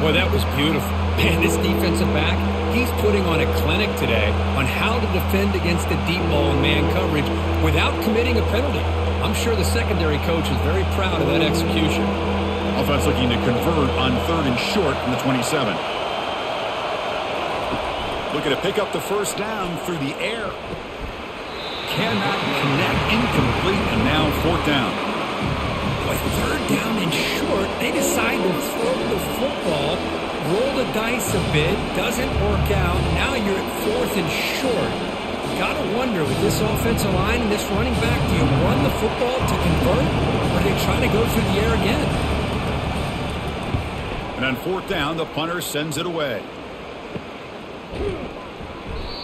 Boy, that was beautiful. Man, this defensive back, he's putting on a clinic today on how to defend against the deep ball and man coverage without committing a penalty. I'm sure the secondary coach is very proud of that execution. Offense looking to convert on third and short from the 27. Looking to pick up the first down through the air. Cannot connect, incomplete, and now fourth down. Boy, third down and short, they decide to throw the football roll the dice a bit, doesn't work out. Now you're at fourth and short. You Got to wonder with this offensive line and this running back, do you run the football to convert, or do they try to go through the air again? And on fourth down, the punter sends it away.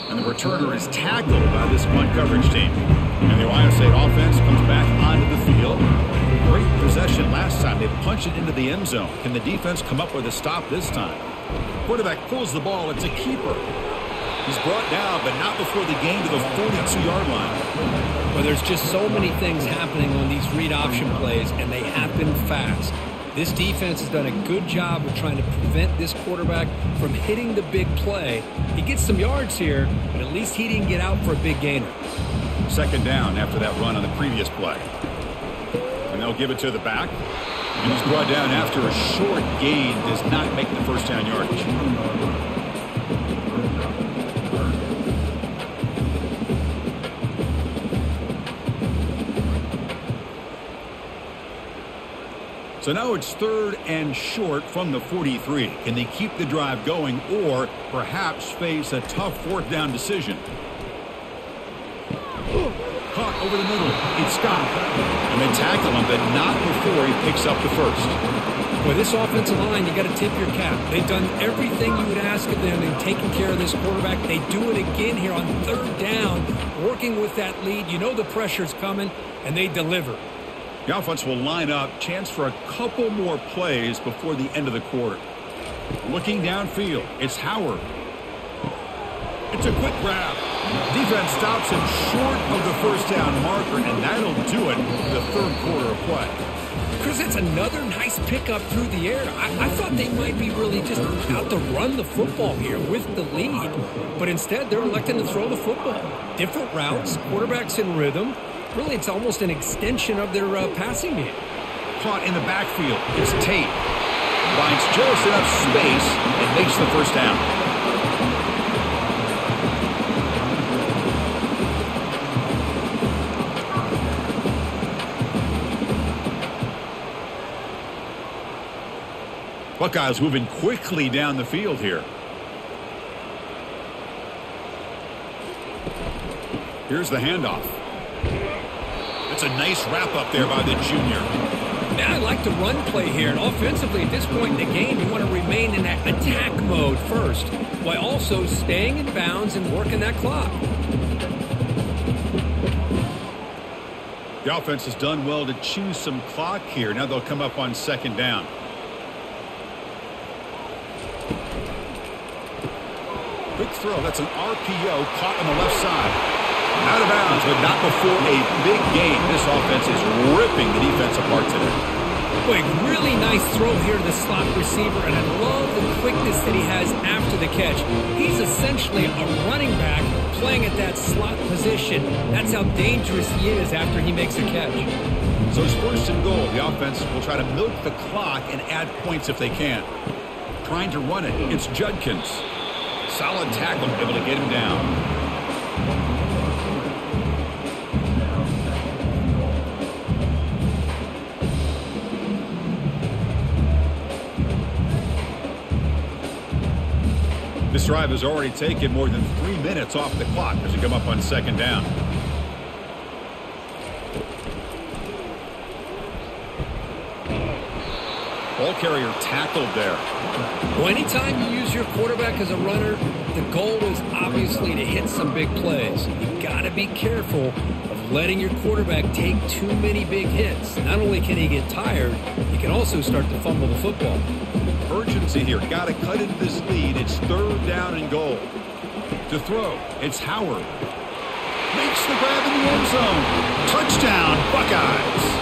And the returner is tackled by this punt coverage team. And the Ohio State offense comes back onto the field. Great possession last time. They punched it into the end zone. Can the defense come up with a stop this time? Quarterback pulls the ball. It's a keeper. He's brought down, but not before the game to the 42-yard line. Well, there's just so many things happening on these read option plays, and they happen fast. This defense has done a good job of trying to prevent this quarterback from hitting the big play. He gets some yards here, but at least he didn't get out for a big gainer. Second down after that run on the previous play. They'll give it to the back. And he's brought down after a short gain. Does not make the first down yardage. So now it's third and short from the 43. Can they keep the drive going or perhaps face a tough fourth down decision? Caught over the middle. It's Scott. And they tackle him, but not before he picks up the first. With this offensive line, you got to tip your cap. They've done everything you would ask of them in taking care of this quarterback. They do it again here on third down, working with that lead. You know the pressure's coming, and they deliver. The offense will line up. Chance for a couple more plays before the end of the quarter. Looking downfield, it's Howard. It's a quick grab. Defense stops him short of the first down marker, and that'll do it the third quarter of play. Chris, it's another nice pickup through the air. I, I, thought they might be really just out to run the football here with the lead, but instead they're electing to throw the football. Different routes, quarterbacks in rhythm, Really, it's almost an extension of their uh, passing game. Caught in the backfield. It's Tate. Finds just enough space and makes the first down. Buckeyes moving quickly down the field here. Here's the handoff. It's a nice wrap up there by the junior. Now I like the run play here. And offensively, at this point in the game, you want to remain in that attack mode first, while also staying in bounds and working that clock. The offense has done well to choose some clock here. Now they'll come up on second down. Throw. That's an RPO caught on the left side. Out of bounds, but not before a big game. This offense is ripping the defense apart today. Boy, really nice throw here to the slot receiver, and I love the quickness that he has after the catch. He's essentially a running back playing at that slot position. That's how dangerous he is after he makes a catch. So it's first and goal. The offense will try to milk the clock and add points if they can. Trying to run it. It's Judkins. Solid tackle, able to get him down. This drive has already taken more than three minutes off the clock as we come up on second down. Carrier tackled there. Well, anytime you use your quarterback as a runner, the goal is obviously to hit some big plays. you got to be careful of letting your quarterback take too many big hits. Not only can he get tired, he can also start to fumble the football urgency here. Got to cut into this lead. It's third down and goal. To throw, it's Howard. Makes the grab in the end zone. Touchdown, Buckeyes.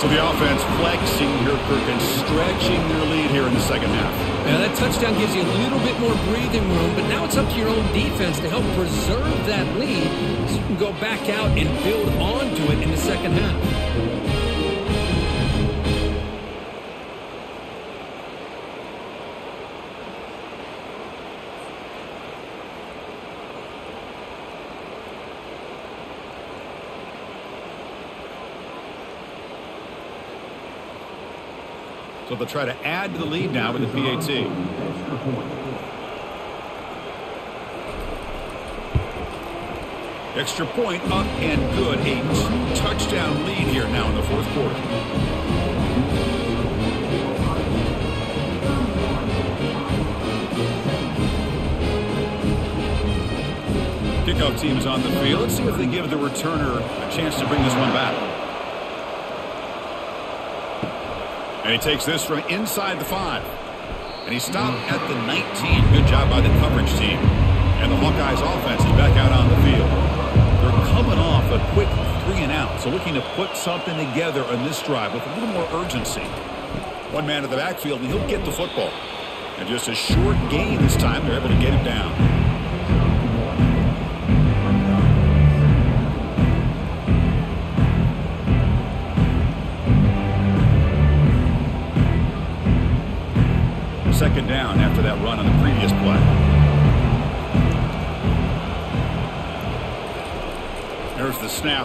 So the offense flexing here, Kirk, and stretching their lead here in the second half. Now that touchdown gives you a little bit more breathing room, but now it's up to your own defense to help preserve that lead so you can go back out and build onto it in the second half. So they'll try to add to the lead now with the PAT. Extra point up and good. A touchdown lead here now in the fourth quarter. Kickoff team is on the field. Let's see if they give the returner a chance to bring this one back. And he takes this from inside the five. And he stopped at the 19. Good job by the coverage team. And the Hawkeyes offense is back out on the field. They're coming off a quick three and out. So looking to put something together on this drive with a little more urgency. One man in the backfield, and he'll get the football. And just a short gain this time, they're able to get him down.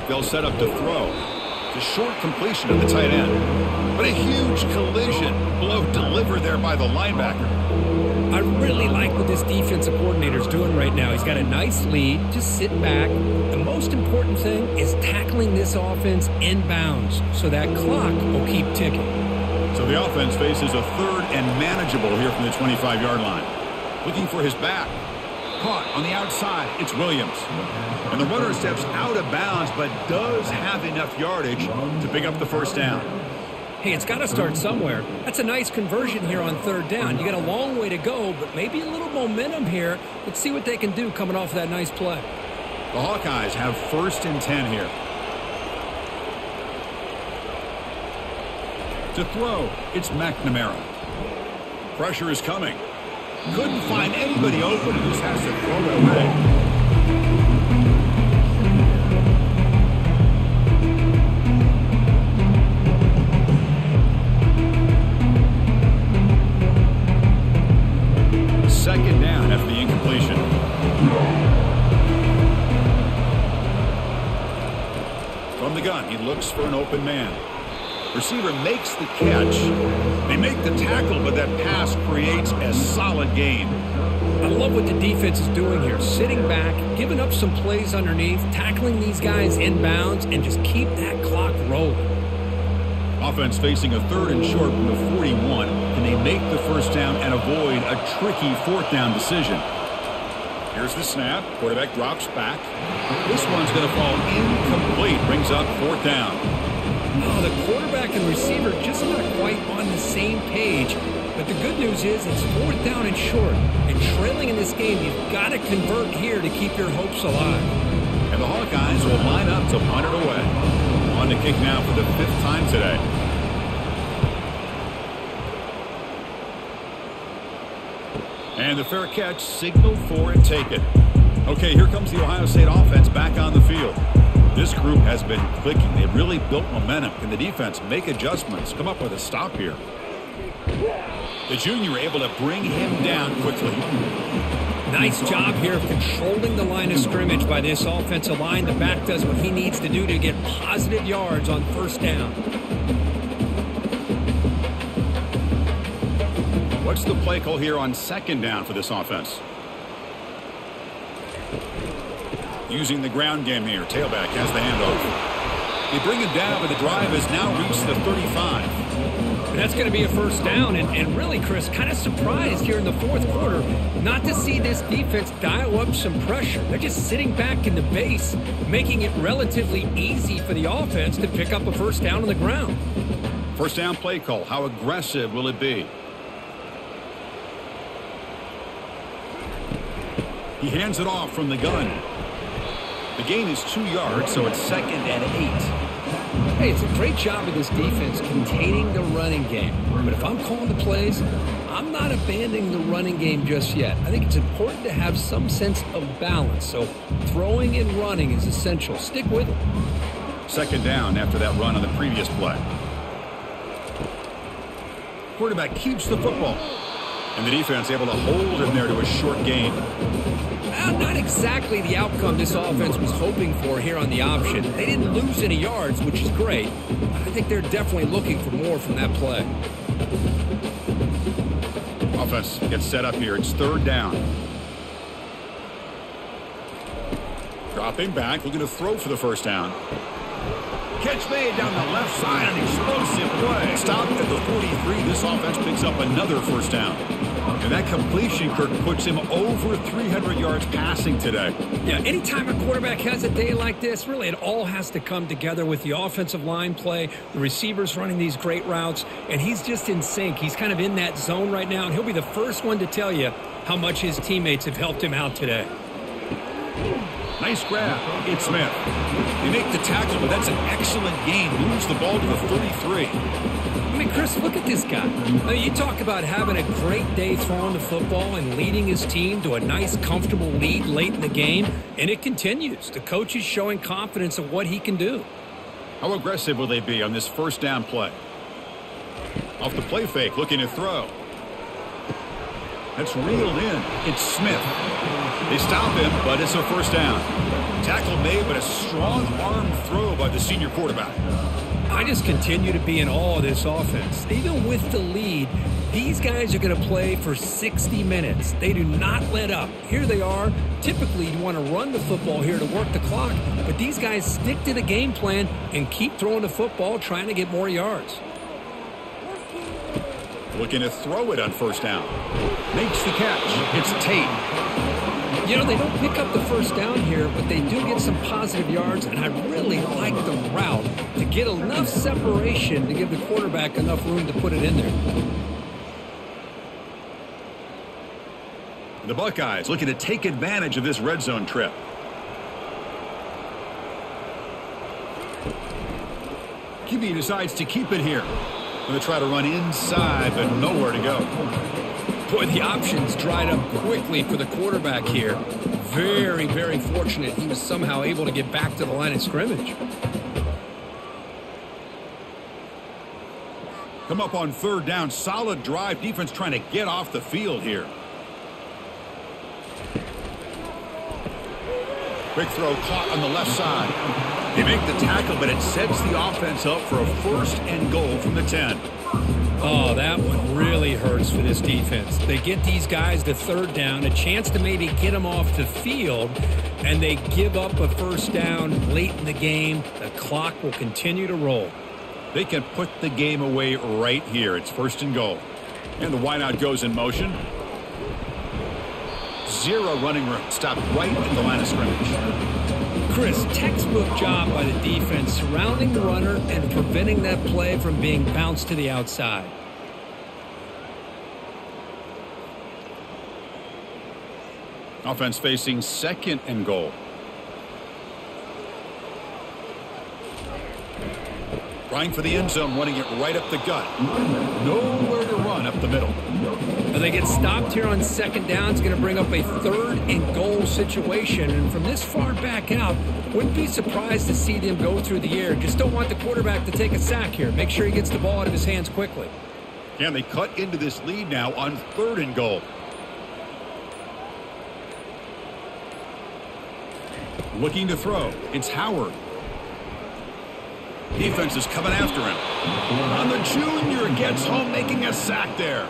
They'll set up to throw. To a short completion of the tight end. But a huge collision blow delivered there by the linebacker. I really like what this defensive coordinator is doing right now. He's got a nice lead. Just sit back. The most important thing is tackling this offense inbounds so that clock will keep ticking. So the offense faces a third and manageable here from the 25-yard line. Looking for his back. Caught on the outside. It's Williams. And the runner steps out of bounds but does have enough yardage to pick up the first down. Hey, it's got to start somewhere. That's a nice conversion here on third down. You got a long way to go, but maybe a little momentum here. Let's see what they can do coming off that nice play. The Hawkeyes have first and 10 here. To throw, it's McNamara. Pressure is coming. Couldn't find anybody open and just has to throw it away. Second down after the incompletion. From the gun, he looks for an open man. Receiver makes the catch. They make the tackle, but that pass creates a solid gain. I love what the defense is doing here. Sitting back, giving up some plays underneath, tackling these guys inbounds, and just keep that clock rolling. Offense facing a third and short from the 41. Can they make the first down and avoid a tricky fourth down decision? Here's the snap. Quarterback drops back. This one's going to fall incomplete. Brings up fourth down. Oh, the quarterback and receiver just not quite on the same page. But the good news is it's fourth down and short. And trailing in this game, you've got to convert here to keep your hopes alive. And the Hawkeyes will line up to punt it away. On the kick now for the fifth time today. And the fair catch signaled for and taken. Okay, here comes the Ohio State offense back on the field. This group has been clicking. They've really built momentum. Can the defense make adjustments? Come up with a stop here. The junior able to bring him down quickly. Nice job here of controlling the line of scrimmage by this offensive line. The back does what he needs to do to get positive yards on first down. What's the play call here on second down for this offense? Using the ground game here. Tailback has the handoff. They bring him down, but the drive has now reached the 35. That's going to be a first down. And, and really, Chris, kind of surprised here in the fourth quarter not to see this defense dial up some pressure. They're just sitting back in the base, making it relatively easy for the offense to pick up a first down on the ground. First down play call. How aggressive will it be? He hands it off from the gun. The gain is two yards, so it's second and eight. Hey, it's a great job of this defense containing the running game. But if I'm calling the plays, I'm not abandoning the running game just yet. I think it's important to have some sense of balance. So throwing and running is essential. Stick with it. Second down after that run on the previous play. Quarterback keeps the football. And the defense able to hold him there to a short gain. Uh, not exactly the outcome this offense was hoping for here on the option. They didn't lose any yards, which is great. I think they're definitely looking for more from that play. Offense gets set up here. It's third down. Dropping back, looking to throw for the first down. Catch made down the left side, an explosive play. Stopped at the 43. This offense picks up another first down. And that completion, Kirk, puts him over 300 yards passing today. Yeah, anytime a quarterback has a day like this, really it all has to come together with the offensive line play, the receivers running these great routes, and he's just in sync. He's kind of in that zone right now, and he'll be the first one to tell you how much his teammates have helped him out today. Nice grab. It's Smith. They make the tackle, but that's an excellent gain. Moves the ball to the 33. I mean, Chris, look at this guy. Now, you talk about having a great day throwing the football and leading his team to a nice, comfortable lead late in the game, and it continues. The coach is showing confidence of what he can do. How aggressive will they be on this first down play? Off the play fake, looking to throw. That's reeled in. It's Smith. They stop him, but it's a first down. Tackle made, but a strong arm throw by the senior quarterback. I just continue to be in awe of this offense. Even with the lead, these guys are going to play for 60 minutes. They do not let up. Here they are. Typically, you want to run the football here to work the clock, but these guys stick to the game plan and keep throwing the football, trying to get more yards. Looking to throw it on first down. Makes the catch. It's Tate. You know, they don't pick up the first down here, but they do get some positive yards, and I really like the route to get enough separation to give the quarterback enough room to put it in there. The Buckeyes looking to take advantage of this red zone trip. QB decides to keep it here. Going to try to run inside, but nowhere to go. Boy, the options dried up quickly for the quarterback here. Very, very fortunate he was somehow able to get back to the line of scrimmage. Come up on third down. Solid drive. Defense trying to get off the field here. Quick throw caught on the left side. They make the tackle, but it sets the offense up for a first and goal from the 10. Oh, that one really hurts for this defense. They get these guys to third down, a chance to maybe get them off the field, and they give up a first down late in the game. The clock will continue to roll. They can put the game away right here. It's first and goal. And the wideout goes in motion. Zero running room. Stopped right at the line of scrimmage. Chris, textbook job by the defense surrounding the runner and preventing that play from being bounced to the outside. Offense facing second and goal. Trying for the end zone, running it right up the gut. Nowhere up the middle. They get stopped here on second down. It's going to bring up a third and goal situation. And from this far back out, wouldn't be surprised to see them go through the air. Just don't want the quarterback to take a sack here. Make sure he gets the ball out of his hands quickly. Can they cut into this lead now on third and goal? Looking to throw. It's Howard. Defense is coming after him. On the junior gets home making a sack there.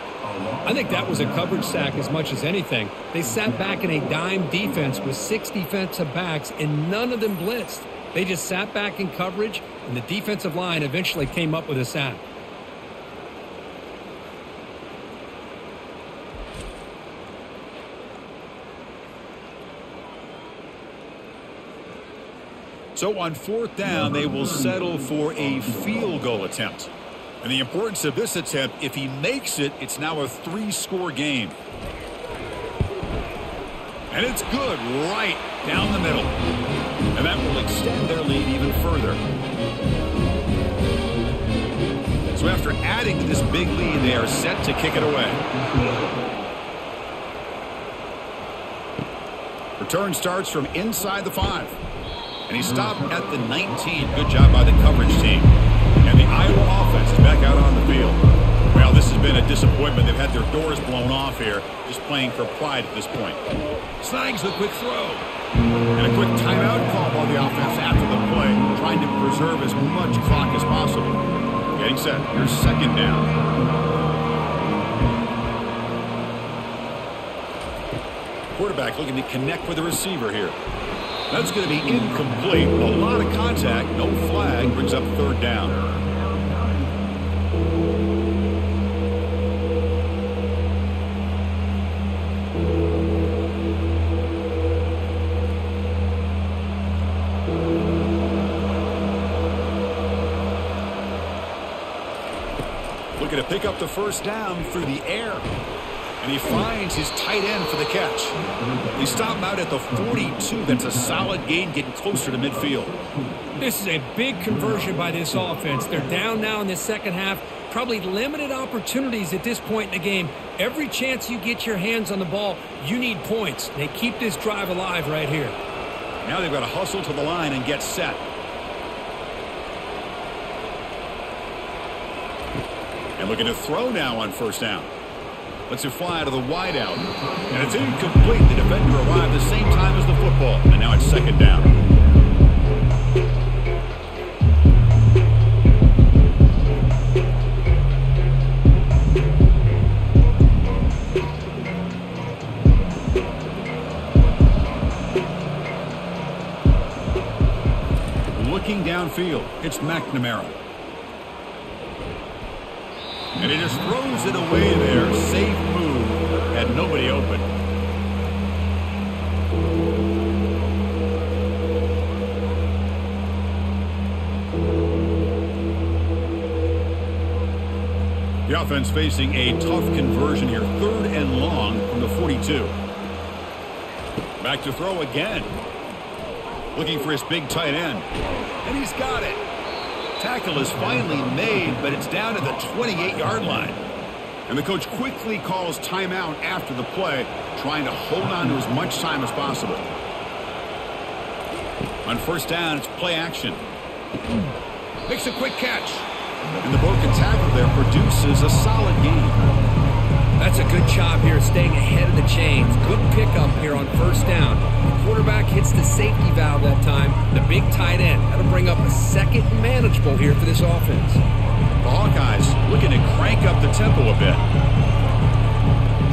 I think that was a coverage sack as much as anything. They sat back in a dime defense with six defensive backs, and none of them blitzed. They just sat back in coverage, and the defensive line eventually came up with a sack. So on fourth down, they will settle for a field goal attempt. And the importance of this attempt, if he makes it, it's now a three-score game. And it's good right down the middle. And that will extend their lead even further. So after adding to this big lead, they are set to kick it away. Return starts from inside the five. And he stopped at the 19. Good job by the coverage team. And the Iowa offense is back out on the field. Well, this has been a disappointment. They've had their doors blown off here, just playing for pride at this point. Snags the quick throw. And a quick timeout call by the offense after the play, trying to preserve as much clock as possible. Getting set. Here's second down. Quarterback looking to connect with the receiver here. That's going to be incomplete. A lot of contact. No flag. Brings up third down. Looking to pick up the first down through the air. And he finds his tight end for the catch. They stop him out at the 42. That's a solid gain getting closer to midfield. This is a big conversion by this offense. They're down now in the second half. Probably limited opportunities at this point in the game. Every chance you get your hands on the ball, you need points. They keep this drive alive right here. Now they've got to hustle to the line and get set. And looking to throw now on first down. Lets it fly to the wideout. And it's incomplete. The defender arrived the same time as the football. And now it's second down. Looking downfield, it's McNamara. And he just throws it away there. Safe move. Had nobody open. The offense facing a tough conversion here. Third and long from the 42. Back to throw again. Looking for his big tight end. And he's got it. Tackle is finally made, but it's down to the 28-yard line. And the coach quickly calls timeout after the play, trying to hold on to as much time as possible. On first down, it's play action. Makes a quick catch. And the broken tackle there produces a solid game. That's a good job here staying ahead of the chains. Good pickup here on first down. The quarterback hits the safety valve that time. The big tight end. That'll bring up a second manageable here for this offense. The Hawkeyes looking to crank up the tempo a bit.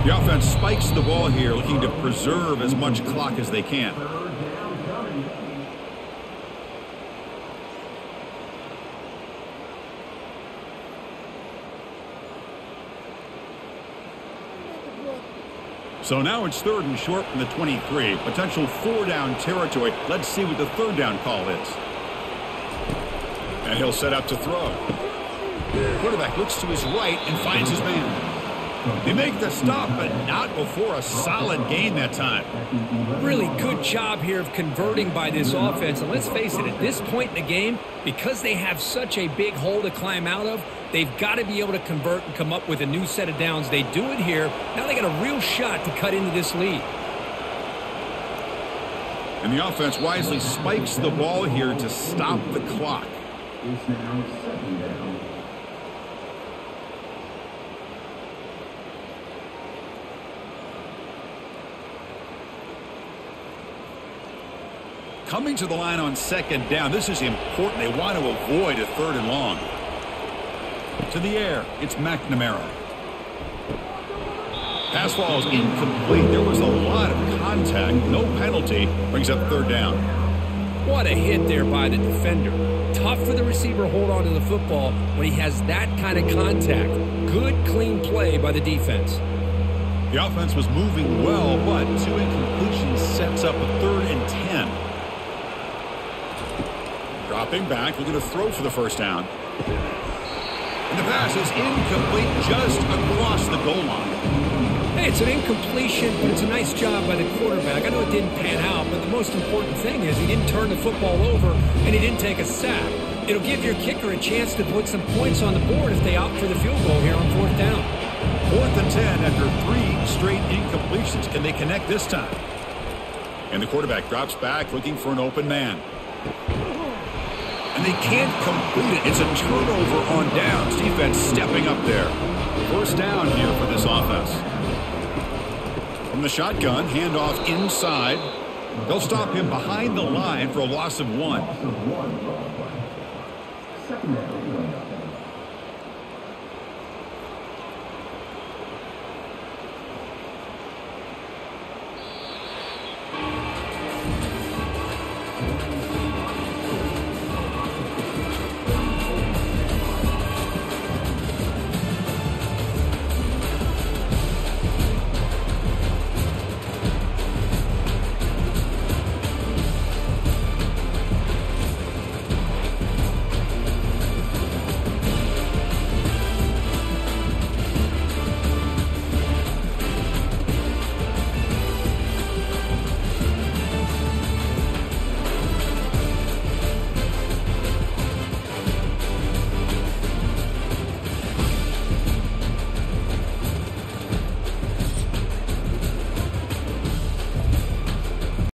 The offense spikes the ball here, looking to preserve as much clock as they can. So now it's third and short from the 23. Potential four-down territory. Let's see what the third down call is. And he'll set up to throw. Quarterback looks to his right and finds his man. They make the stop, but not before a solid gain that time. Really good job here of converting by this offense. And let's face it, at this point in the game, because they have such a big hole to climb out of, they've got to be able to convert and come up with a new set of downs. They do it here. Now they got a real shot to cut into this lead. And the offense wisely spikes the ball here to stop the clock. It's now second down. Coming to the line on second down. This is important. They want to avoid a third and long. To the air. It's McNamara. Pass ball is incomplete. There was a lot of contact. No penalty. Brings up third down. What a hit there by the defender. Tough for the receiver to hold on to the football when he has that kind of contact. Good, clean play by the defense. The offense was moving well, but two incompletions sets up a third and ten. Dropping back, looking to throw for the first down. And the pass is incomplete just across the goal line. Hey, it's an incompletion, but it's a nice job by the quarterback. I know it didn't pan out, but the most important thing is he didn't turn the football over and he didn't take a sack. It'll give your kicker a chance to put some points on the board if they opt for the field goal here on fourth down. Fourth and ten after three straight incompletions. Can they connect this time? And the quarterback drops back looking for an open man. They can't complete it. It's a turnover on downs. Defense stepping up there. First down here for this offense. From the shotgun, handoff inside. They'll stop him behind the line for a loss of one.